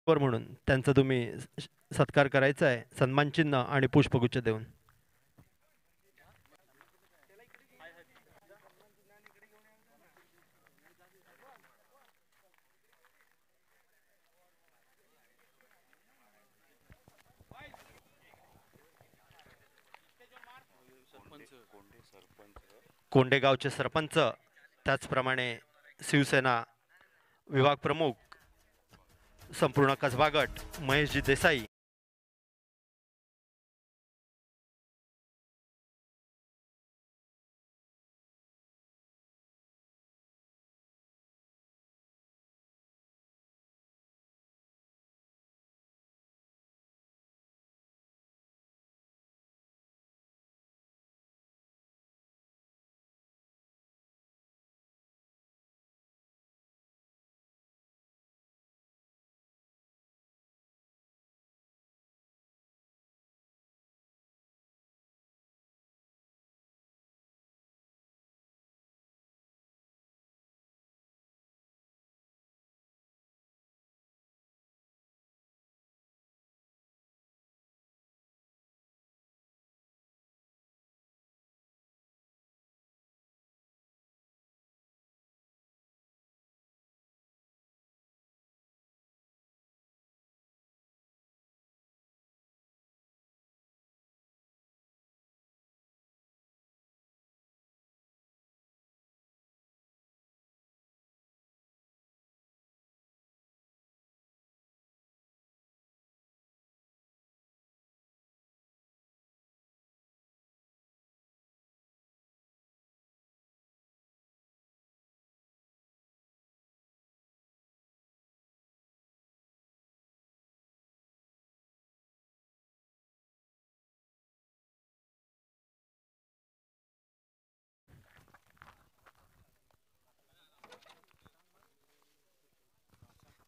म्हणून त्यांचा तुम्ही सत्कार करायचा आहे. सन्मान चिन्ह आणि पुष्पगुच्छ देऊन. कोंडेगावचे सरपंच त्याचप्रमाणे शिवसेना विभाग प्रमुख संपूर्ण कसबा गट महेशजी देसाई.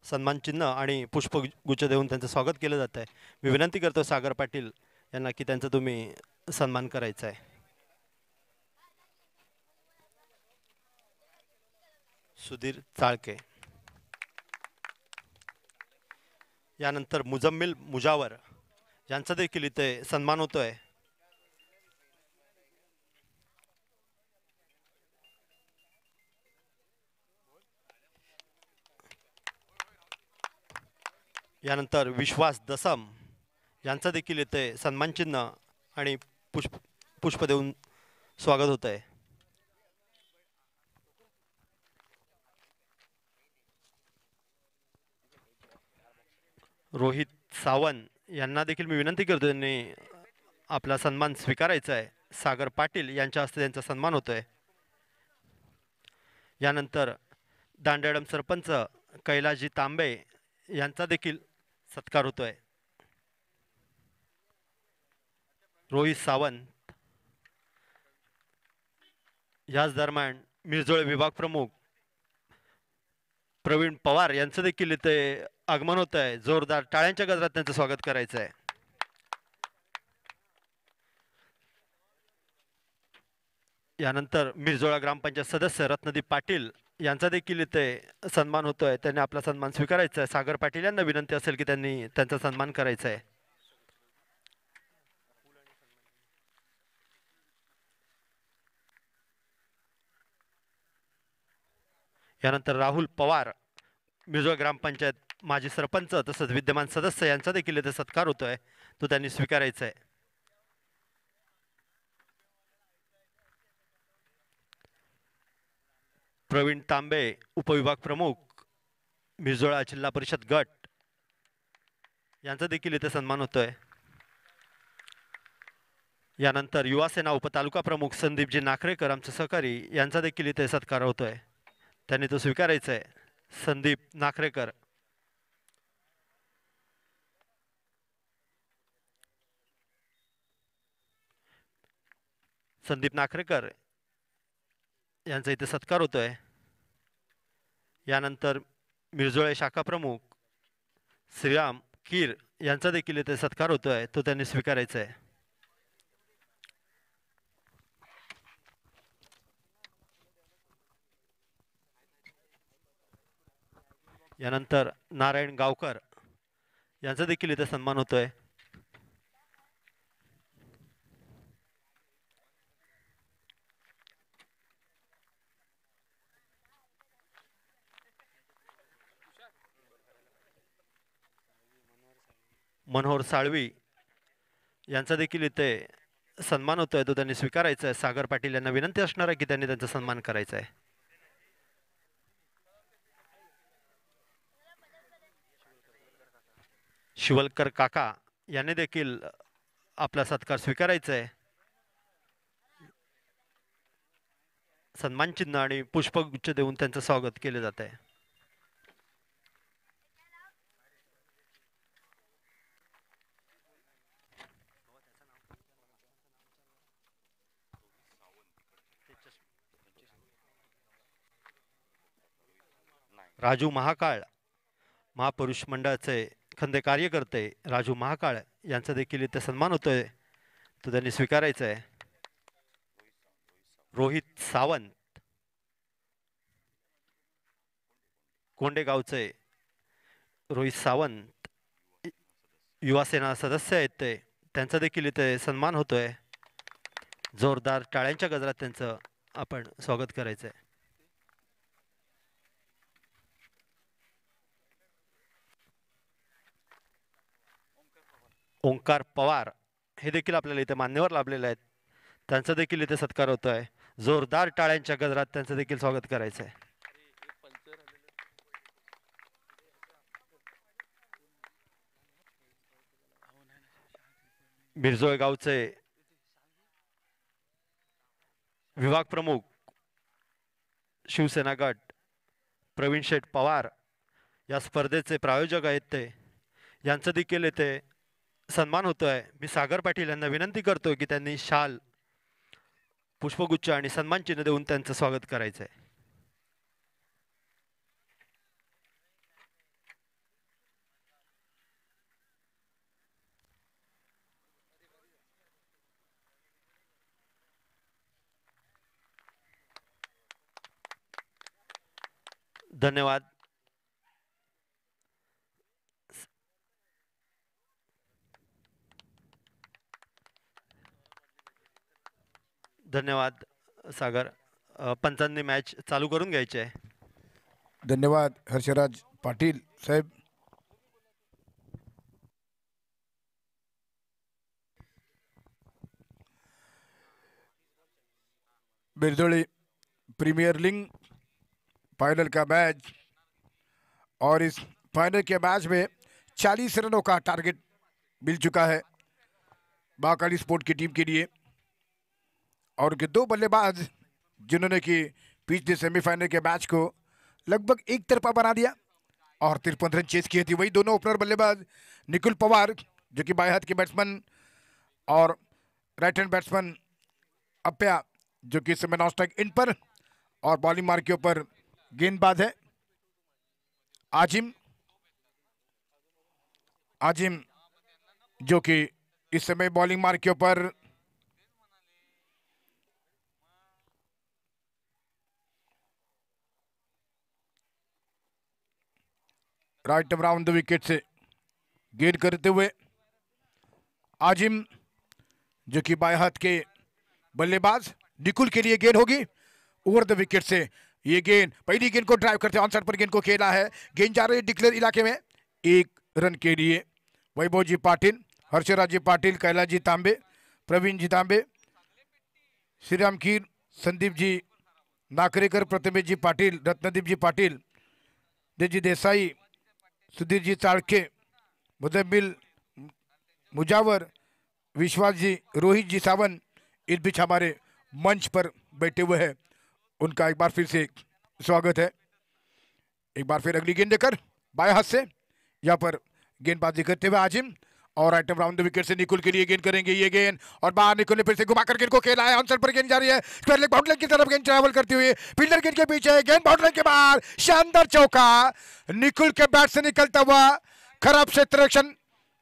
सन्मान चिन्ह आणि पुष्पगुच्छ देऊन त्यांचं स्वागत केलं जात आहे. मी विनंती करतो सागर पाटील यांना की त्यांचा तुम्ही सन्मान करायचा आहे. सुधीर चाळके. यानंतर मुजम्मिल मुजावर. यांचा देखील इथे सन्मान होतोय. यानंतर विश्वास दसम यांचा देखील येते सन्मान चिन्ह आणि पुष्प पुष्प देऊन स्वागत होत आहे रोहित सावंत यांना देखील मी विनंती करतो त्यांनी आपला सन्मान स्वीकारायचा आहे. सागर पाटील यांच्या हस्ते त्यांचा सन्मान होतोय. यानंतर दांडेडम सरपंच कैलाजी तांबे यांचा देखील सत्कार होतोय. रोहित सावंत. याच दरम्यान मिरजोळे विभाग प्रमुख प्रवीण पवार यांचं देखील इथे आगमन होत आहे जोरदार टाळ्यांच्या गजरात त्यांचं स्वागत करायचं आहे यानंतर मिरजोळा ग्रामपंचायत सदस्य रत्नदीप पाटील यांचा देखील इथे सन्मान होतोय. त्यांनी आपला सन्मान स्वीकारायचा आहे सागर पाटील यांना विनंती असेल की त्यांनी त्यांचा सन्मान करायचा आहे यानंतर राहुल पवार मिरजोळ ग्रामपंचायत माजी सरपंच तसंच विद्यमान सदस्य यांचा देखील इथे सत्कार होतोय. तो त्यांनी स्वीकारायचा आहे प्रवीण तांबे उपविभाग प्रमुख मिरजोळा जिल्हा परिषद गट. यांचा देखील इथे सन्मान होतोय. यानंतर युवासेना उपतालुका प्रमुख संदीपजी नाखरेकर आमचे सहकारी यांचा देखील इथे सत्कार होतोय. त्यांनी तो स्वीकारायचा आहे संदीप नाखरेकर. संदीप नाखरेकर यांचा इथे सत्कार होतोय. यानंतर मिरजोळे शाखा प्रमुख श्रीराम कीर यांचा देखील इथे सत्कार होतोय तो त्यांनी स्वीकारायचा आहे. यानंतर नारायण गावकर यांचा देखील इथे सन्मान होतोय. मनोहर साळवी यांचा देखील इथे सन्मान होतोय. तो त्यांनी स्वीकारायचा आहे. सागर पाटील यांना विनंती असणार आहे की त्यांनी त्यांचा सन्मान करायचा आहे. शिवलकर काका यांनी देखील आपला सत्कार स्वीकारायचा आहे. सन्मान चिन्ह आणि पुष्पगुच्छ देऊन त्यांचं स्वागत केले जात आहे. राजू महाकाळ महापुरुष मंडळाचे खंदे कार्यकर्ते राजू महाकाळ यांचा देखील इथे सन्मान होतोय. तो त्यांनी स्वीकारायचा आहे रोहित सावंत कोंडेगावचे रोहित सावंत युवासेना सदस्य आहेत ते. त्यांचा देखील इथे सन्मान होतोय. जोरदार टाळ्यांच्या गजरात त्यांचं आपण स्वागत करायचं आहे ओंकार पवार हे देखील आपल्याला इथे मान्यवर लाभलेले आहेत. त्यांचा देखील इथे सत्कार होतोय. जोरदार टाळ्यांच्या गजरात त्यांचं देखील स्वागत करायचं आहे बिरजोळ गावचे विभाग प्रमुख शिवसेना गट प्रवीण शेठ पवार या स्पर्धेचे प्रायोजक आहेत ते. यांचं देखील येथे सन्मान होतोय. मी सागर पाटील यांना विनंती करतोय की त्यांनी शाल पुष्पगुच्छ आणि सन्मान चिन्ह देऊन त्यांचं स्वागत करायचं आहे धन्यवाद. धन्यवाद, सागर. पंचांनी मॅच चालू करून घ्यायची धन्यवाद, हर्षराज पाटील साहेब. बिरजोड़ी प्रीमियर लीग फाइनल का मैच और इस फाइनल के मैच में 40 रनों का टारगेट मिल चुका है बाकाली स्पोर्ट की टीम के लिए। और उनके दो बल्लेबाज जिन्होंने कि पिछले सेमीफाइनल के मैच को लगभग एक तरफा बना दिया और तिरपन रन चेस किए थे। वही दोनों ओपनर बल्लेबाज निकुल पवार, जो कि बाएँ हाथ के बैट्समैन और राइट हैंड बैट्समैन अप्या जो कि इस समय नॉन स्ट्राइक इन पर और बॉलिंग मार्क के ऊपर गेंदबाज है। आजिम आजिम, जो कि इस समय बॉलिंग मार्क के ऊपर राइट अराउंड द विकेट से गेंद करते हुए, आजिम, जो कि बाएँ हाथ के बल्लेबाज, निकुल के लिए गेंद होगी। ओवर द विकेट से ये गेंद, पहली गेंद को ड्राइव करते ऑन साइड पर गेंद को खेला है। गेंद जा रही है डिक्लेयर इलाके में। एक रन के लिए वैभव जी पाटिल, हर्षराज जी पाटिल कैलाश जी तांबे, प्रवीण जी तांबे, श्रीराम खीर, संदीप जी नाकरेकर प्रतिमेश जी पाटिल, रत्नदीप जी पाटिल देजी देसाई सुधीर जी ताड़के मुदम्मिल मुजावर विश्वास जी रोहित जी सावन इस बीच हमारे मंच पर बैठे हुए हैं। उनका एक बार फिर से स्वागत है। एक बार फिर अगली गेंद देकर बाएँ हाथ से यहाँ पर गेंदबाजी करते हुए आजिम और आइटम राउंड विकेट से निकुल के लिए गेंद करेंगे ये गेंद और बाहर निकुल ने फिर से घुमा कर गेंद को खेला है। आंसर पर गेंद जा रही है। स्क्वायर लेग की तरफ़ गेंद ट्रैवल करती हुई फील्डर गेंद के पीछे। गेंद बाउंड्री के बाहर शानदार चौका। निकुल के बैट से निकलता हुआ खराब क्षेत्ररक्षण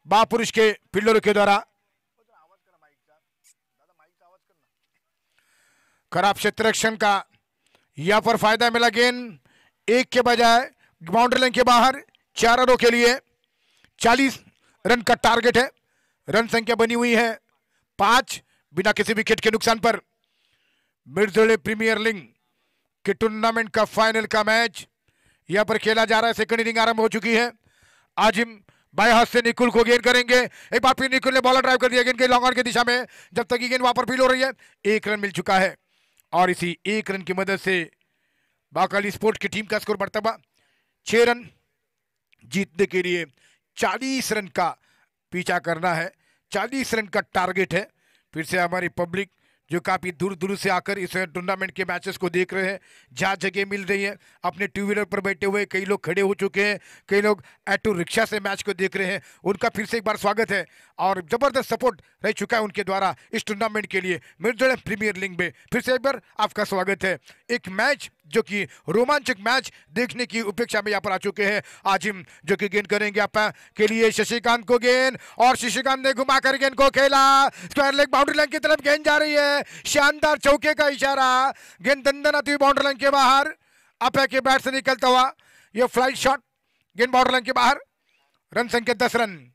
महापुरुष के फील्डरों के द्वारा। खराब क्षेत्ररक्षण का यहाँ पर फ़ायदा मिला गेंद। एक के बजाय बाउंड्री लाइन के बाहर चार रनों के लिए चालीस रन का टारगेट है। रन संख्या बनी हुई है पाँच बिना किसी विकेट के नुकसान पर। मिर्जोले प्रीमियर लीग के टूर्नामेंट का फाइनल का मैच यहाँ पर खेला जा रहा है। सेकंड इनिंग आरंभ हो चुकी है। आजिम बाएँ हाथ से निकुल को गेंद करेंगे। एक बार फिर निकुल ने बॉलर ड्राइव कर दिया। गेंद के लॉन्ग ऑन की दिशा में जब तक ये गेंद वहाँ पर फील हो रही है, एक रन मिल चुका है। और इसी एक रन की मदद से बाकाली स्पोर्ट की टीम का स्कोर बढ़ता हुआ छह रन जीतने के लिए चालीस रन का पीछा करना है। चालीस रन का टारगेट है। फिर से हमारी पब्लिक जो काफ़ी दूर दूर से आकर इस टूर्नामेंट के मैचेस को देख रहे हैं, जहाँ जगह मिल रही है। अपने टू व्हीलर पर बैठे हुए कई लोग खड़े हो चुके हैं, कई लोग ऑटो रिक्शा से मैच को देख रहे हैं। उनका फिर से एक बार स्वागत है। और ज़बरदस्त सपोर्ट रह चुका है उनके द्वारा इस टूर्नामेंट के लिए। मिर्जोड़ प्रीमियर लीग में फिर से एक बार आपका स्वागत है। एक मैच जो कि रोमांचक मैच देखने की उपेक्षा में यहाँ पर आ चुके हैं। आजिम जो कि गेंद करेंगे आप के लिए शशिकांत को गेंद और शशिकांत ने घुमाकर गेंद को खेला। स्क्वायर लेग बाउंड्री लाइन की तरफ़ गेंद जा रही है। शानदार चौके का इशारा। गेंद दंदन आती हुई बाउंड्री लाइन के बाहर। अपे के बैट से निकलता हुआ यह फ़्लाइट शॉट गेंद बाउंड्री लाइन के बाहर। रन संख्या दस रन।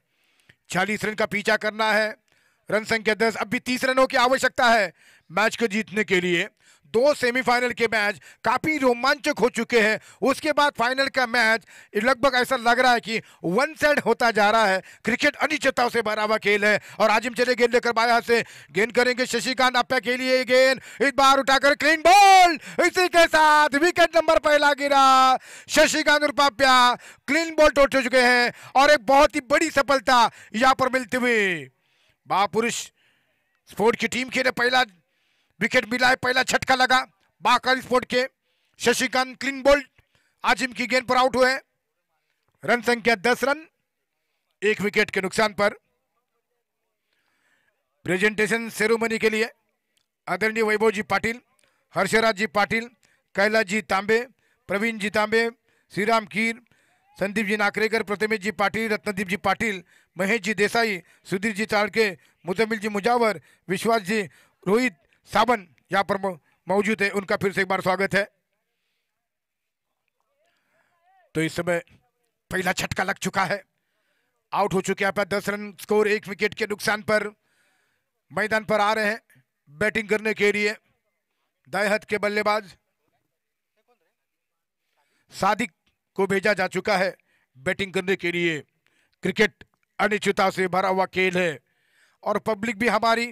चालीस रन का पीछा करना है। रन संख्या दस, अब भी तीस रनों की आवश्यकता है मैच को जीतने के लिए। दो सेमीफाइनल के मैच काफ़ी रोमांचक हो चुके हैं। उसके बाद फाइनल का मैच लगभग ऐसा लग रहा है कि वन साइड होता जा रहा है। क्रिकेट अनिश्चितताओं से भरा हुआ खेल है और आजिम चले गेंद लेकर बाया से। गेंद करेंगे शशिकांत अप्पा के लिए गेंद। इस बार उठाकर क्लीन बॉल इसी के साथ विकेट नंबर पहला गिरा। शशिकांत उर्पाप्या क्लीन बॉल टोट चुके हैं और एक बहुत ही बड़ी सफलता यहाँ पर मिलती हुई। महापुरुष स्पोर्ट की टीम के लिए पहला विकेट मिला है पहला छटका लगा। बाकर स्पोर्ट के। शशिकांत क्लीन बोल्ट आजिम की गेंद पर आउट हुए। रन संख्या दस रन। एक विकेट के नुकसान पर। प्रेजेंटेशन सेरेमनी के लिए आदरणीय वैभव जी पाटिल हर्षराज जी पाटिल कैलाश जी तांबे प्रवीण जी तांबे, श्रीराम कीर संदीप जी नाकरेकर प्रतिमेश जी पाटिल रत्नदीप जी पाटिल महेश जी देसाई सुधीर जी चाड़के मुजमिल जी मुजावर विश्वास जी रोहित सावन यहाँ पर मौजूद है। उनका फिर से एक बार स्वागत है। तो इस समय पहला छटका लग चुका है। आउट हो चुके हैं दस रन स्कोर, एक विकेट के नुकसान पर मैदान पर आ रहे हैं बैटिंग करने के लिए। दाएँ हाथ के बल्लेबाज सादिक को भेजा जा चुका है बैटिंग करने के लिए। क्रिकेट अनिश्चितता से भरा हुआ खेल है। और पब्लिक भी हमारी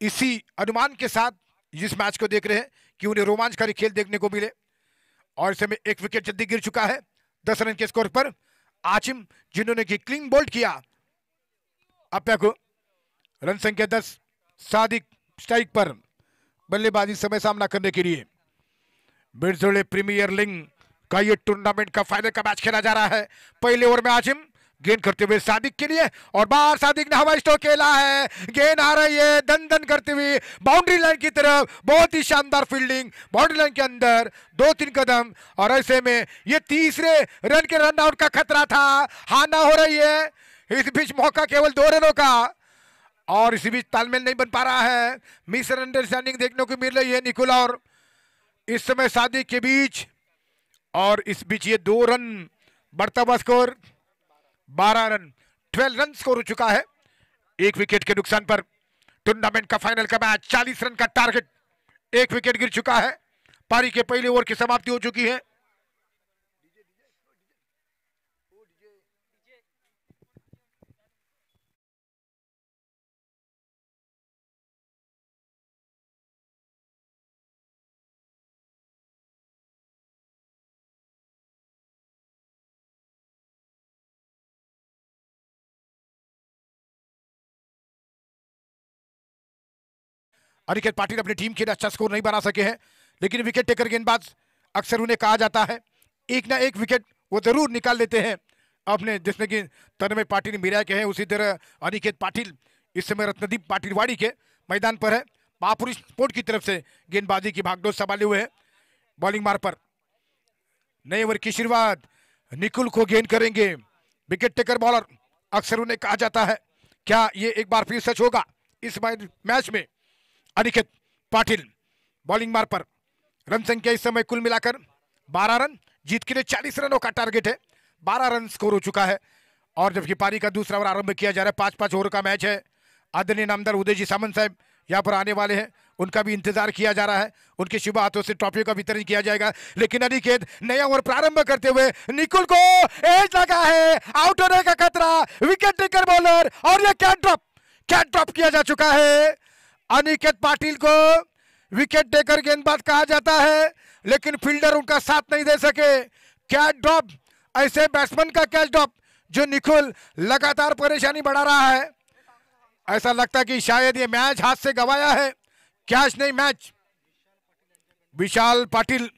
इसी अनुमान के साथ इस मैच को देख रहे हैं कि उन्हें रोमांचकारी खेल देखने को मिले। और इस समय एक विकेट जल्दी गिर चुका है दस रन के स्कोर पर। आचिम, जिन्होंने की क्लीन बोल्ट किया अप्या को रन संख्या दस, सादिक स्ट्राइक पर बल्लेबाजी समय सामना करने के लिए। बिरजोड़े प्रीमियर लीग का ये टूर्नामेंट का फाइनल का मैच खेला जा रहा है। पहले ओवर में आजिम गेंद करते हुए सादिक के लिए, और बाहर सादिक ने हवाई स्टोक खेला है। गेंद आ रही है दन दन करते हुए बाउंड्री लाइन की तरफ़। बहुत ही शानदार फील्डिंग बाउंड्री लाइन के अंदर दो तीन कदम, और ऐसे में ये तीसरे रन के रन आउट का खतरा था। हाना हो रही है। इस बीच मौका केवल दो रनों का, और इसी बीच तालमेल नहीं बन पा रहा है। मिस अंडरस्टैंडिंग देखने को मिल रही है निकुल, और इस समय सादिक के बीच, और इस बीच ये दो रन बढ़ता हुआ स्कोर। बारह रन ट्वेल्व रन स्कोर हो चुका है। एक विकेट के नुकसान पर टूर्नामेंट का फाइनल का मैच, चालीस रन का टारगेट एक विकेट गिर चुका है। पारी के पहले ओवर की समाप्ति हो चुकी है। अनिकेत पाटिल अपनी टीम के लिए अच्छा स्कोर नहीं बना सके हैं, लेकिन विकेट टेकर गेंदबाज अक्सर उन्हें कहा जाता है, एक ना एक विकेट वो ज़रूर निकाल लेते हैं। अपने जिसमें कि तनमय पाटिल, मीरा के हैं, उसी तरह अनिकेत पाटिल, इस समय रत्नदीप पाटिलवाड़ी के मैदान पर है। महापुरुष स्पोर्ट की तरफ़ से गेंदबाजी की भागदौड़ संभाले हुए हैं। बॉलिंग मार पर नए ओवर की शुरुआत, निकुल को गेंद करेंगे। विकेट टेकर बॉलर अक्सर उन्हें कहा जाता है, क्या ये एक बार फिर सच होगा इस मैच में? अनिकेत पाटिल, बॉलिंग मार पर रन संख्या इस समय कुल मिलाकर 12 रन, जीत के लिए 40 रनों का टारगेट है। 12 रन स्कोर हो चुका है और जबकि पारी का दूसरा ओवर आरंभ किया जा रहा है। पाँच पाँच ओवर का मैच है। आदरणीय नामदार उदय जी सामंत साहब यहाँ पर आने वाले हैं। उनका भी इंतज़ार किया जा रहा है। उनके शुभ हाथों से ट्रॉफी का वितरण किया जाएगा। लेकिन अनिकेत नया ओवर प्रारंभ करते हुए निकुल को एज लगा है। आउट होने का खतरा। विकेट टेकर बॉलर और यह कैट ड्रॉप। कैट ड्रॉप किया जा चुका है। अनिकेत पाटिल को विकेट टेकर गेंदबाज कहा जाता है, लेकिन फील्डर उनका साथ नहीं दे सके। कैच ड्रॉप, ऐसे बैट्समैन का कैच ड्रॉप, जो निखुल लगातार परेशानी बढ़ा रहा है। ऐसा लगता कि शायद ये मैच हाथ से गवाया है। कैच नहीं, मैच। विशाल पाटिल,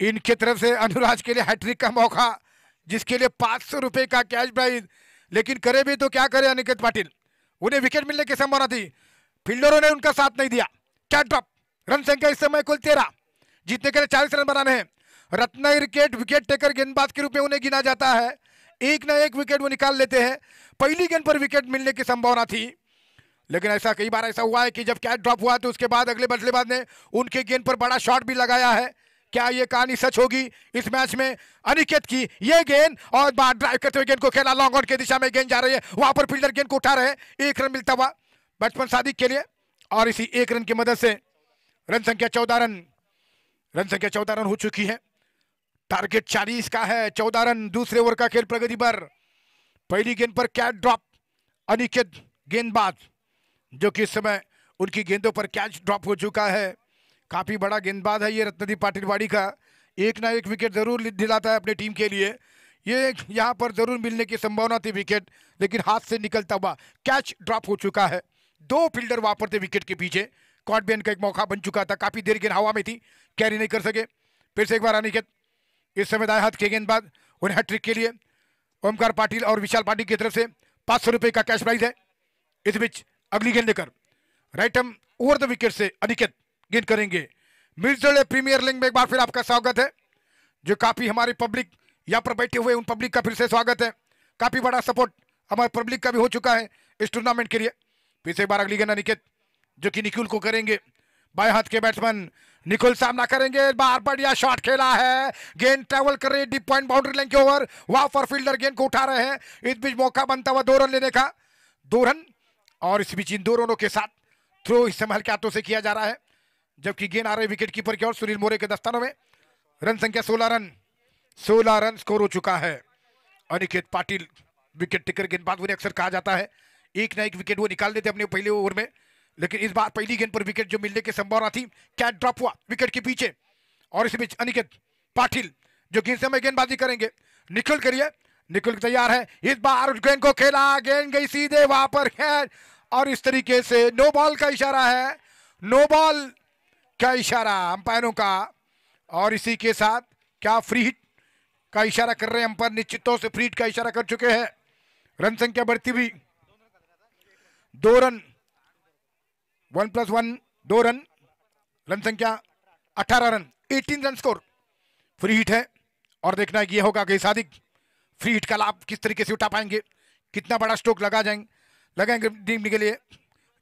इनकी तरफ़ से अनुराज के लिए हैट्रिक का मौका, जिसके लिए पाँच सौ रुपए का कैश प्राइज लेकिन करे भी तो क्या करे अनिकेत पाटिल? उन्हें विकेट मिलने की संभावना थी। फील्डरों ने उनका साथ नहीं दिया। कैट ड्रॉप रन संख्या इस समय कुल तेरह। जीतने के लिए चालीस रन बनाने हैं। रत्ना विकेट विकेट टेकर गेंदबाज के रूप में उन्हें गिना जाता है। एक ना एक विकेट वो निकाल लेते हैं। पहली गेंद पर विकेट मिलने की संभावना थी। लेकिन ऐसा कई बार ऐसा हुआ है कि जब कैच ड्रॉप हुआ तो उसके बाद अगले बल्लेबाज ने उनके गेंद पर बड़ा शॉट भी लगाया है। क्या ये कहानी सच होगी इस मैच में? अनिकेत की ये गेंद और बार ड्राइव करते हुए गेंद को खेला। लॉन्ग ऑन की दिशा में गेंद जा रही है। वहाँ पर फील्डर गेंद को उठा रहे हैं। एक रन मिलता हुआ बचपन सादिक के लिए और इसी एक रन की मदद से रन संख्या चौदह रन रन संख्या चौदह रन हो चुकी है। टारगेट चालीस का है, चौदह रन दूसरे ओवर का खेल प्रगति पर। पहली गेंद पर कैच ड्रॉप, अनिकेत गेंदबाज, जो कि इस समय उनकी गेंदों पर कैच ड्रॉप हो चुका है। काफ़ी बड़ा गेंदबाज है ये रत्नदीप पाटिलवाड़ी का। एक ना एक विकेट ज़रूर दिलाता है अपनी टीम के लिए। ये यहाँ पर ज़रूर मिलने की संभावना थी विकेट, लेकिन हाथ से निकलता हुआ कैच ड्रॉप हो चुका है। दो फील्डर वहाँ पर थे विकेट के पीछे। कॉटबेन का एक मौका बन चुका था। काफ़ी देर गेंद हवा में थी। कैरी नहीं कर सके। फिर से एक बार अनिकेत। इस समय दाएँ हाथ के गेंदबाज उन्हें हैट्रिक के लिए ओमकार पाटिल और विशाल पाटिल की तरफ़ से पाँच सौ का कैश प्राइज है। इस बीच अगली गेंद लेकर राइट हम ओवर द विकेट से अनिकेत गेंद करेंगे। मिर्जोले प्रीमियर लीग में एक बार फिर आपका स्वागत है, जो काफ़ी हमारी पब्लिक यहाँ पर बैठे हुए उन पब्लिक का फिर से स्वागत है। काफ़ी बड़ा सपोर्ट हमारे पब्लिक का भी हो चुका है इस टूर्नामेंट के लिए। से एक बार अगली गेंद अनिकेत जो कि निकुल को करेंगे। बाएँ हाथ के बैट्समैन निकुल सामना करेंगे। बार बढ़िया शॉट खेला है। गेंद ट्रेवल कर रही है डीप पॉइंट बाउंड्री लाइन के ओवर वहाँ पर फील्डर गेंद को उठा रहे हैं। इस बीच मौका बनता हुआ दो रन लेने का। दो रन, और इस बीच इन दो रनों के साथ थ्रो इस समय हल्के हाथों से किया जा रहा है। जबकि गेंद आ रहे विकेट कीपर की ओर, सुनील मोरे के दस्तानों में। रन संख्या सोलह रन। सोलह रन स्कोर हो चुका है। अनिकेत पाटिल विकेट टिकर गेंदबाज उन्हें अक्सर कहा जाता है। एक ना एक विकेट वो निकाल देते अपने पहले ओवर में। लेकिन इस बार पहली गेंद पर विकेट जो मिलने की संभावना थी, कैच ड्रॉप हुआ विकेट के पीछे। और इस बीच अनिकेत पाटिल जो गेंद समय गेंदबाजी करेंगे निकल करिए निकल तैयार है। इस बार गेंद को खेला, गेंद गई सीधे वहाँ पर खैर। और इस तरीके से नो बॉल का इशारा है नो बॉल का इशारा अंपायरों का। और इसी के साथ क्या फ्री हिट का इशारा कर रहे हैं अंपायर, निश्चित तौर से फ्री हिट का इशारा कर चुके हैं। रन संख्या बढ़ती हुई दो रन वन प्लस वन दो रन रन संख्या अठारह run, eighteen run score. Free hit है, और देखना है ये होगा कि सादिक। फ्री हिट का लाभ किस तरीके से उठा पाएँगे, कितना बड़ा स्ट्रोक लगा जाएँगे, लगाएँगे टीम के लिए,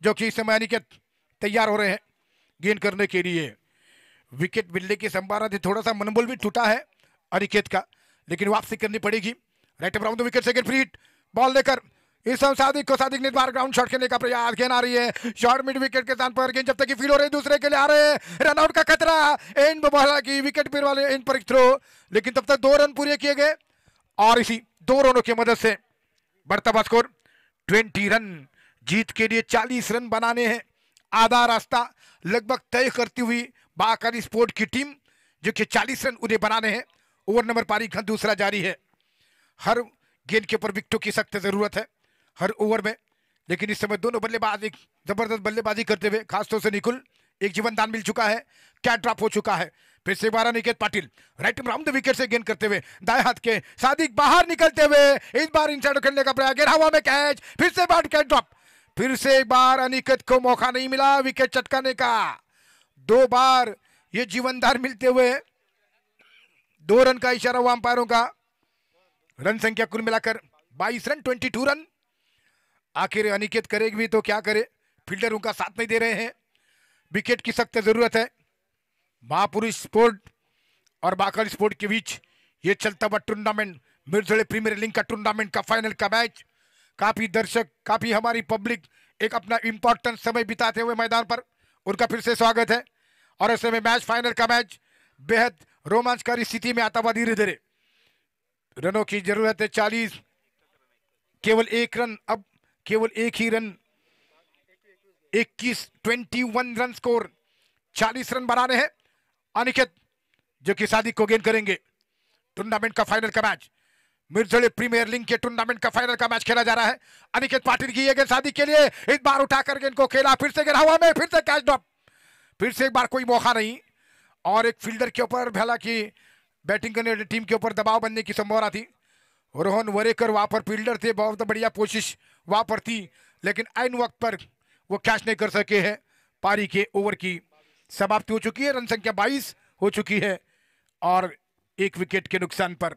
जो कि इस समय अनिकेत तैयार हो रहे हैं गेंद करने के लिए। विकेट मिलने की संभावना थी, थोड़ा सा मनोबल भी टूटा है अनिकेत का, लेकिन वापसी करनी पड़ेगी। Right around wicket second free hit, ball लेकर इस समय सादिक को सादिक ने ग्राउंड शॉट खेलने का प्रयास गेंद आ रही है। शॉर्ट मिड विकेट के स्थान पर गेंद जब तक की फील हो रही दूसरे के लिए आ रहे हैं। रनआउट का खतरा। एंड की विकेट फिर वाले एंड पर थ्रो लेकिन तब तक दो रन पूरे किए गए। और इसी दो रनों की मदद से बढ़ता हुआ स्कोर ट्वेंटी रन जीत के लिए चालीस रन बनाने हैं। आधा रास्ता लगभग तय करती हुई बाकारी स्पोर्ट की टीम जो कि चालीस रन उन्हें बनाने हैं। ओवर नंबर पारी खंड दूसरा जारी है। हर गेंद के ऊपर विकेटों की सख्त ज़रूरत है। हर ओवर में। लेकिन इस समय दोनों बल्लेबाज एक ज़बरदस्त बल्लेबाजी करते हुए, खासतौर से निकुल, एक जीवन दान मिल चुका है, क्या ड्रॉप हो चुका है? फिर से बारह Niket Patil right round the wicket से गेंद करते हुए, दाएँ हाथ के सादिक बाहर निकलते हुए, इस बार इन खेलने का प्रयास हवा में कैच फिर से बार कैच ड्रॉप फिर से एक बार अनिकेत को मौका नहीं मिला विकेट चटकाने का। दो बार ये जीवनदार मिलते हुए, दो रन का इशारा हुआ अंपायरों का। रन संख्या कुल मिलाकर 22 रन 22 रन। आखिर अनिकेत करेगी भी तो क्या करे? फील्डर उनका साथ नहीं दे रहे हैं। विकेट की सख्त ज़रूरत है। महापुरुष स्पोर्ट और बाकर स्पोर्ट के बीच ये चलता हुआ टूर्नामेंट मिर्जोले प्रीमियर लीग का टूर्नामेंट का फाइनल का मैच काफ़ी दर्शक, काफ़ी हमारी पब्लिक एक अपना इंपॉर्टेंट समय बिताते हुए मैदान पर, उनका फिर से स्वागत है। और ऐसे में मैच फाइनल का मैच बेहद रोमांचकारी स्थिति में आता हुआ धीरे धीरे। रनों की ज़रूरत है चालीस, केवल एक रन, अब केवल एक ही रन, इक्कीस, ट्वेंटी वन रन स्कोर, चालीस रन बनाने हैं। अनिकेत, जो कि सादिक को गेंद करेंगे, टूर्नामेंट का फाइनल का मैच मिर्जोले प्रीमियर लीग के टूर्नामेंट का फाइनल का मैच खेला जा रहा है। अनिकेत पाटिल की गेंद सादिक के लिए इस बार उठाकर गेंद को खेला, फिर से गेंद हवा में, फिर से कैच ड्रॉप फिर से एक बार कोई मौका नहीं, और एक फील्डर के ऊपर हालाँकि बैटिंग करने टीम के ऊपर दबाव बनने की संभावना थी। रोहन वरेकर वहाँ पर फील्डर थे, बहुत बढ़िया कोशिश वहाँ पर थी, लेकिन आइन वक्त पर वो कैच नहीं कर सके हैं। पारी के ओवर की समाप्ति हो चुकी है, रन संख्या 22 हो चुकी है, और एक विकेट के नुकसान पर।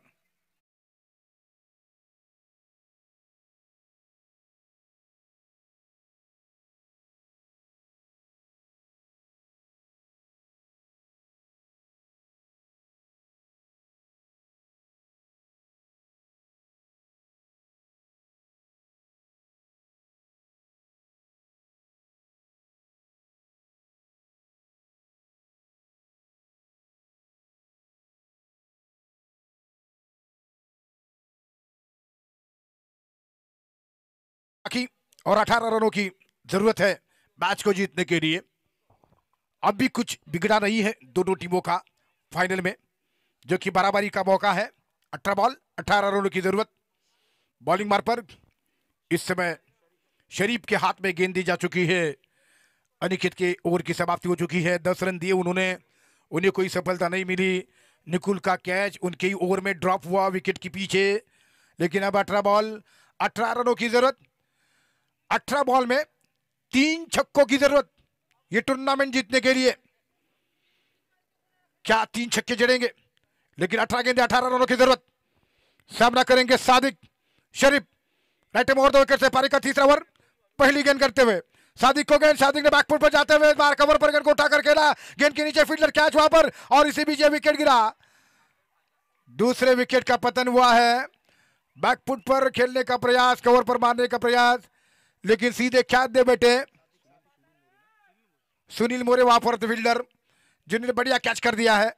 बाकी और 18 रनों की ज़रूरत है मैच को जीतने के लिए। अब भी कुछ बिगड़ा नहीं है दोनों टीमों का फाइनल में, जो कि बराबरी का मौका है। अठारह बॉल 18 रनों की ज़रूरत। बॉलिंग मार पर इस समय शरीफ के हाथ में गेंद दी जा चुकी है। अनिकेत के ओवर की समाप्ति हो चुकी है। दस रन दिए उन्होंने। उन्हें कोई सफलता नहीं मिली। निकुल का कैच उनके ही ओवर में ड्रॉप हुआ विकेट के पीछे। लेकिन अब अठारह बॉल, अठारह रनों की ज़रूरत। अठारह बॉल में तीन छक्कों की ज़रूरत ये टूर्नामेंट जीतने के लिए। क्या तीन छक्के जड़ेंगे? लेकिन अठारह गेंदे, अठारह रनों की ज़रूरत। सामना करेंगे सादिक, शरीफ। राइट मोहर दो विकेट से पारी का तीसरा ओवर। पहली गेंद करते हुए। सादिक को गेंद, सादिक ने बैकफुट पर जाते हुए बार कवर पर गेंद को उठाकर खेला। गेंद के नीचे फील्डर कैच वहाँ पर और इसी बीच विकेट गिरा। दूसरे विकेट का पतन हुआ है। बैकफुट पर खेलने का प्रयास कवर पर मारने का प्रयास। लेकिन सीधे ख्यात दे बैठे सुनील मोरे वहाँ पर फील्डर, जिन्होंने बढ़िया कैच कर दिया है।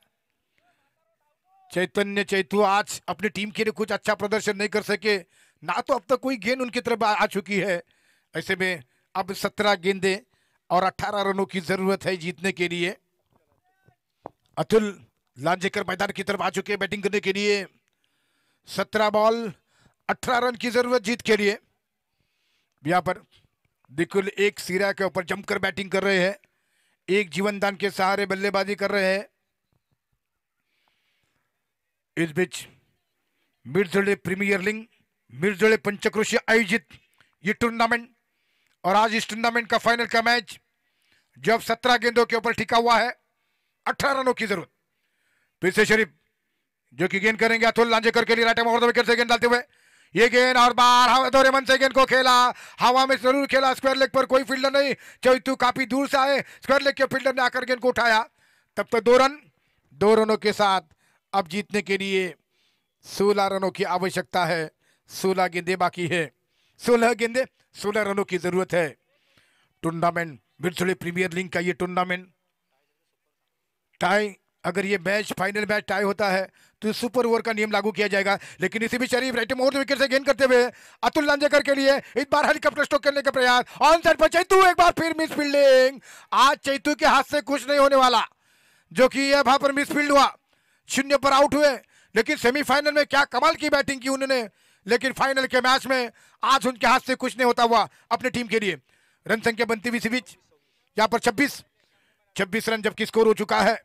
चैतन्य, चैतु आज अपनी टीम के लिए कुछ अच्छा प्रदर्शन नहीं कर सके। ना तो अब तक कोई गेंद उनकी तरफ़ आ चुकी है। ऐसे में अब सत्रह गेंदे और अठारह रनों की ज़रूरत है जीतने के लिए। अतुल लांजेकर मैदान की तरफ़ आ चुके हैं बैटिंग करने के लिए। सत्रह बॉल, अठारह रन की ज़रूरत जीत के लिए। यहाँ पर बिल्कुल एक सिरा के ऊपर जमकर बैटिंग कर रहे हैं। एक जीवन दान के सहारे बल्लेबाजी कर रहे हैं। इस बीच मिर्जोले प्रीमियर लीग मिर्जोले पंचक्रोशी आयोजित ये टूर्नामेंट और आज इस टूर्नामेंट का फाइनल का मैच जब सत्रह गेंदों के ऊपर टिका हुआ है, अठारह रनों की ज़रूरत। फिर से शरीफ, जो कि गेंद करेंगे, अतुल लांजेकर के लिए राइट विकेट से गेंद डालते हुए ये गेंद और बार, हवा दौरे मन से गेंद को खेला। हवा में ज़रूर खेला स्क्वायर लेग पर, कोई फील्डर नहीं। चैतू काफ़ी दूर से आए, स्क्वायर लेग के फील्डर ने आकर गेंद को उठाया। तब तक दो रन, दो रनों के साथ अब जीतने के लिए सोलह रनों की आवश्यकता है। सोलह गेंदे बाकी है। सोलह गेंदे, सोलह रनों की ज़रूरत है। टूर्नामेंट मिर्चुले प्रीमियर लीग का ये टूर्नामेंट। टाई अगर ये मैच फाइनल मैच टाई होता है तो सुपर ओवर का नियम लागू किया जाएगा। लेकिन इसी भी शरीफ राइट मोर विकेट से गेंद करते हुए अतुल लांजेकर के लिए इस बार हेलीकॉप्टर स्ट्रोक करने का प्रयास। ऑन साइड पर चैतू एक बार फिर मिस फील्डिंग आज चैतू के हाथ से कुछ नहीं होने वाला, जो कि यह वहाँ पर मिस फ़ील्ड हुआ। शून्य पर आउट हुए। लेकिन सेमीफाइनल में क्या कमाल की बैटिंग की उन्होंने। लेकिन फाइनल के मैच में आज उनके हाथ से कुछ नहीं होता हुआ अपनी टीम के लिए। रन संख्या बनती हुई इसी बीच यहाँ पर 26 26 रन जबकि स्कोर हो चुका है।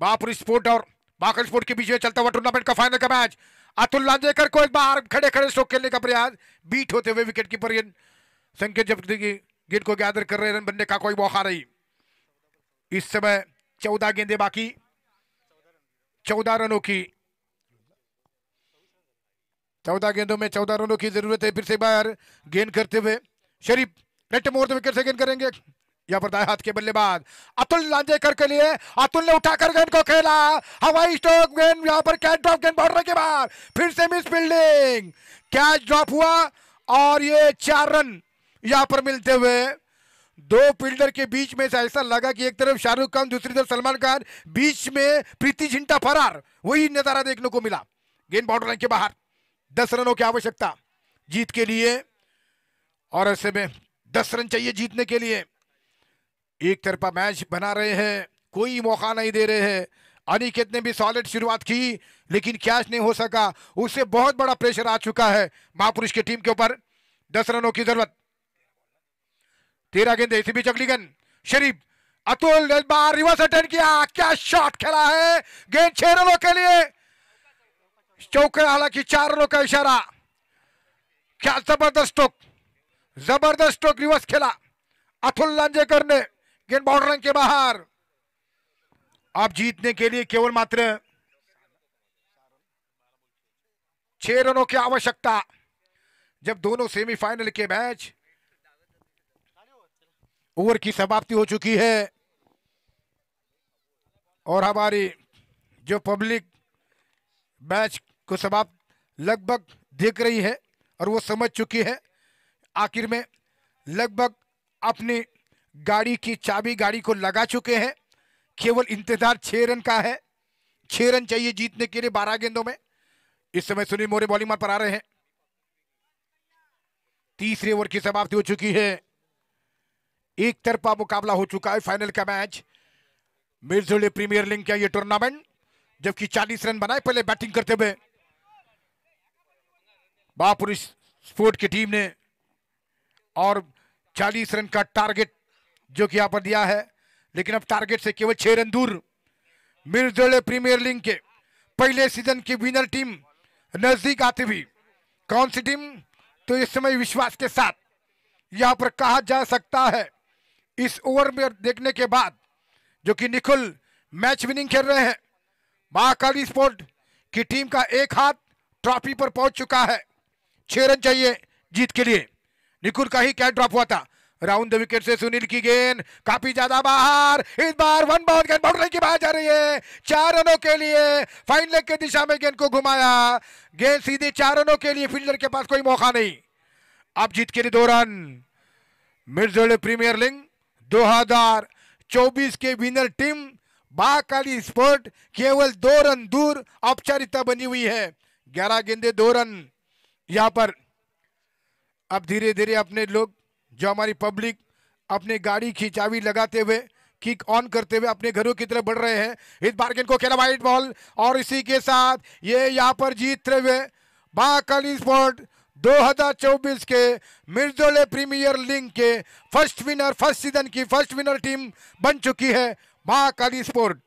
बापुर स्पोर्ट और बाकर स्पोर्ट के बीच में चलता हुआ टूर्नामेंट का फाइनल का मैच अतुल लांजेकर को एक बार खड़े खड़े स्ट्रोक खेलने का प्रयास बीट होते हुए विकेट कीपर संकेत जब गेंद को गैदर कर रहे रन बनने का कोई मौका नहीं। इस समय चौदह गेंदे बाकी, चौदह रनों की। चौदह गेंदों में चौदह रनों की ज़रूरत है, फिर से बाहर गेंद करते हुए शरीफ नेट मोर विकेट से गेंद करेंगे। यहाँ पर दाएँ हाथ के बल्लेबाज। अतुल लांजेकर के लिए अतुल ने उठाकर गेंद को खेला। हवाई स्टॉक गेंद यहाँ पर कैच ड्रॉप गेंद बाउंड्री के बाद फिर से मिस फील्डिंग कैच ड्रॉप हुआ और ये चार रन यहाँ पर मिलते हुए दो फील्डर के बीच में ऐसा लगा कि एक तरफ़ शाहरुख खान, दूसरी तरफ़ सलमान खान, बीच में प्रीति झिंटा फरार। वही नज़ारा देखने को मिला। गेंद बाउंड्री के बाहर। दस रनों की आवश्यकता जीत के लिए और ऐसे में दस रन चाहिए जीतने के लिए। एक तरफा मैच बना रहे हैं, कोई मौका नहीं दे रहे हैं। अनिकेत ने भी सॉलिड शुरुआत की, लेकिन कैच नहीं हो सका। उससे बहुत बड़ा प्रेशर आ चुका है महापुरुष की टीम के ऊपर। दस रनों की ज़रूरत। तेरह गेंदे, इसी बीच अगली गेंद शरीफ, अतुल बार रिवर्स अटेंड किया। क्या शॉट खेला है? गेंद छह रनों के लिए। चौके, हालाँकि चार रनों का इशारा। क्या ज़बरदस्त स्ट्रोक ज़बरदस्त स्ट्रोक रिवर्स खेला। अतुल लांजेकर ने गेंद बाउंड्री के बाहर। आप जीतने के लिए केवल मात्र छह रनों की आवश्यकता, जब दोनों सेमीफाइनल के मैच ओवर की समाप्ति हो चुकी है और हमारी जो पब्लिक मैच को समाप्त लगभग देख रही है और वो समझ चुकी है, आखिर में लगभग अपनी गाड़ी की चाबी गाड़ी को लगा चुके हैं। केवल इंतज़ार छह रन का है। छह रन चाहिए जीतने के लिए बारह गेंदों में। इस समय सुनील मोरे बॉलिंग पर आ रहे हैं। तीसरे ओवर की समाप्ति हो चुकी है। एक तरफा मुकाबला हो चुका है फाइनल का मैच। मिर्जोले प्रीमियर लीग का ये टूर्नामेंट, जबकि 40 रन बनाए पहले बैटिंग करते हुए। महापुरुष स्पोर्ट की टीम ने और 40 रन का टारगेट जो कि यहाँ पर दिया है। लेकिन अब टारगेट से केवल छह रन दूर। मिर्जोले प्रीमियर लीग के पहले सीज़न की विनर टीम नज़दीक आती हुई। कौन सी टीम तो इस समय विश्वास के साथ यहाँ पर कहा जा सकता है। इस ओवर में देखने के बाद जो कि निखुल मैच विनिंग खेल रहे हैं। महाकाली स्पोर्ट की टीम का एक हाथ ट्रॉफी पर पहुँच चुका है। छह रन चाहिए जीत के लिए। निकुल का ही कैच ड्रॉप हुआ था? राउंड द विकेट से सुनील की गेंद, काफ़ी ज़्यादा बाहर। इस बार वन बाउंड गेंद बाउंड्री की बाहर जा रही है। चार रनों के लिए फाइन लेग के दिशा में गेंद को घुमाया। गेंद सीधे चार रनों के लिए फील्डर के पास कोई मौका नहीं। अब जीत के लिए दो रन। मिर्जोले प्रीमियर लीग 2024 के विनर टीम महाकाली स्पोर्ट केवल दो रन दूर, औपचारिकता बनी हुई है। ग्यारह गेंदे, दो रन। यहाँ पर अब धीरे धीरे अपने लोग जो हमारी पब्लिक अपने गाड़ी की चाबी लगाते हुए किक ऑन करते हुए अपने घरों की तरफ़ बढ़ रहे हैं। इस बार को खेला वाइट बॉल और इसी के साथ ये यहाँ पर जीतते हुए महाकाली स्पोर्ट 2024 के मिर्जोले प्रीमियर लीग के फ़र्स्ट विनर फ़र्स्ट सीज़न की फ़र्स्ट विनर टीम बन चुकी है महाकाली स्पोर्ट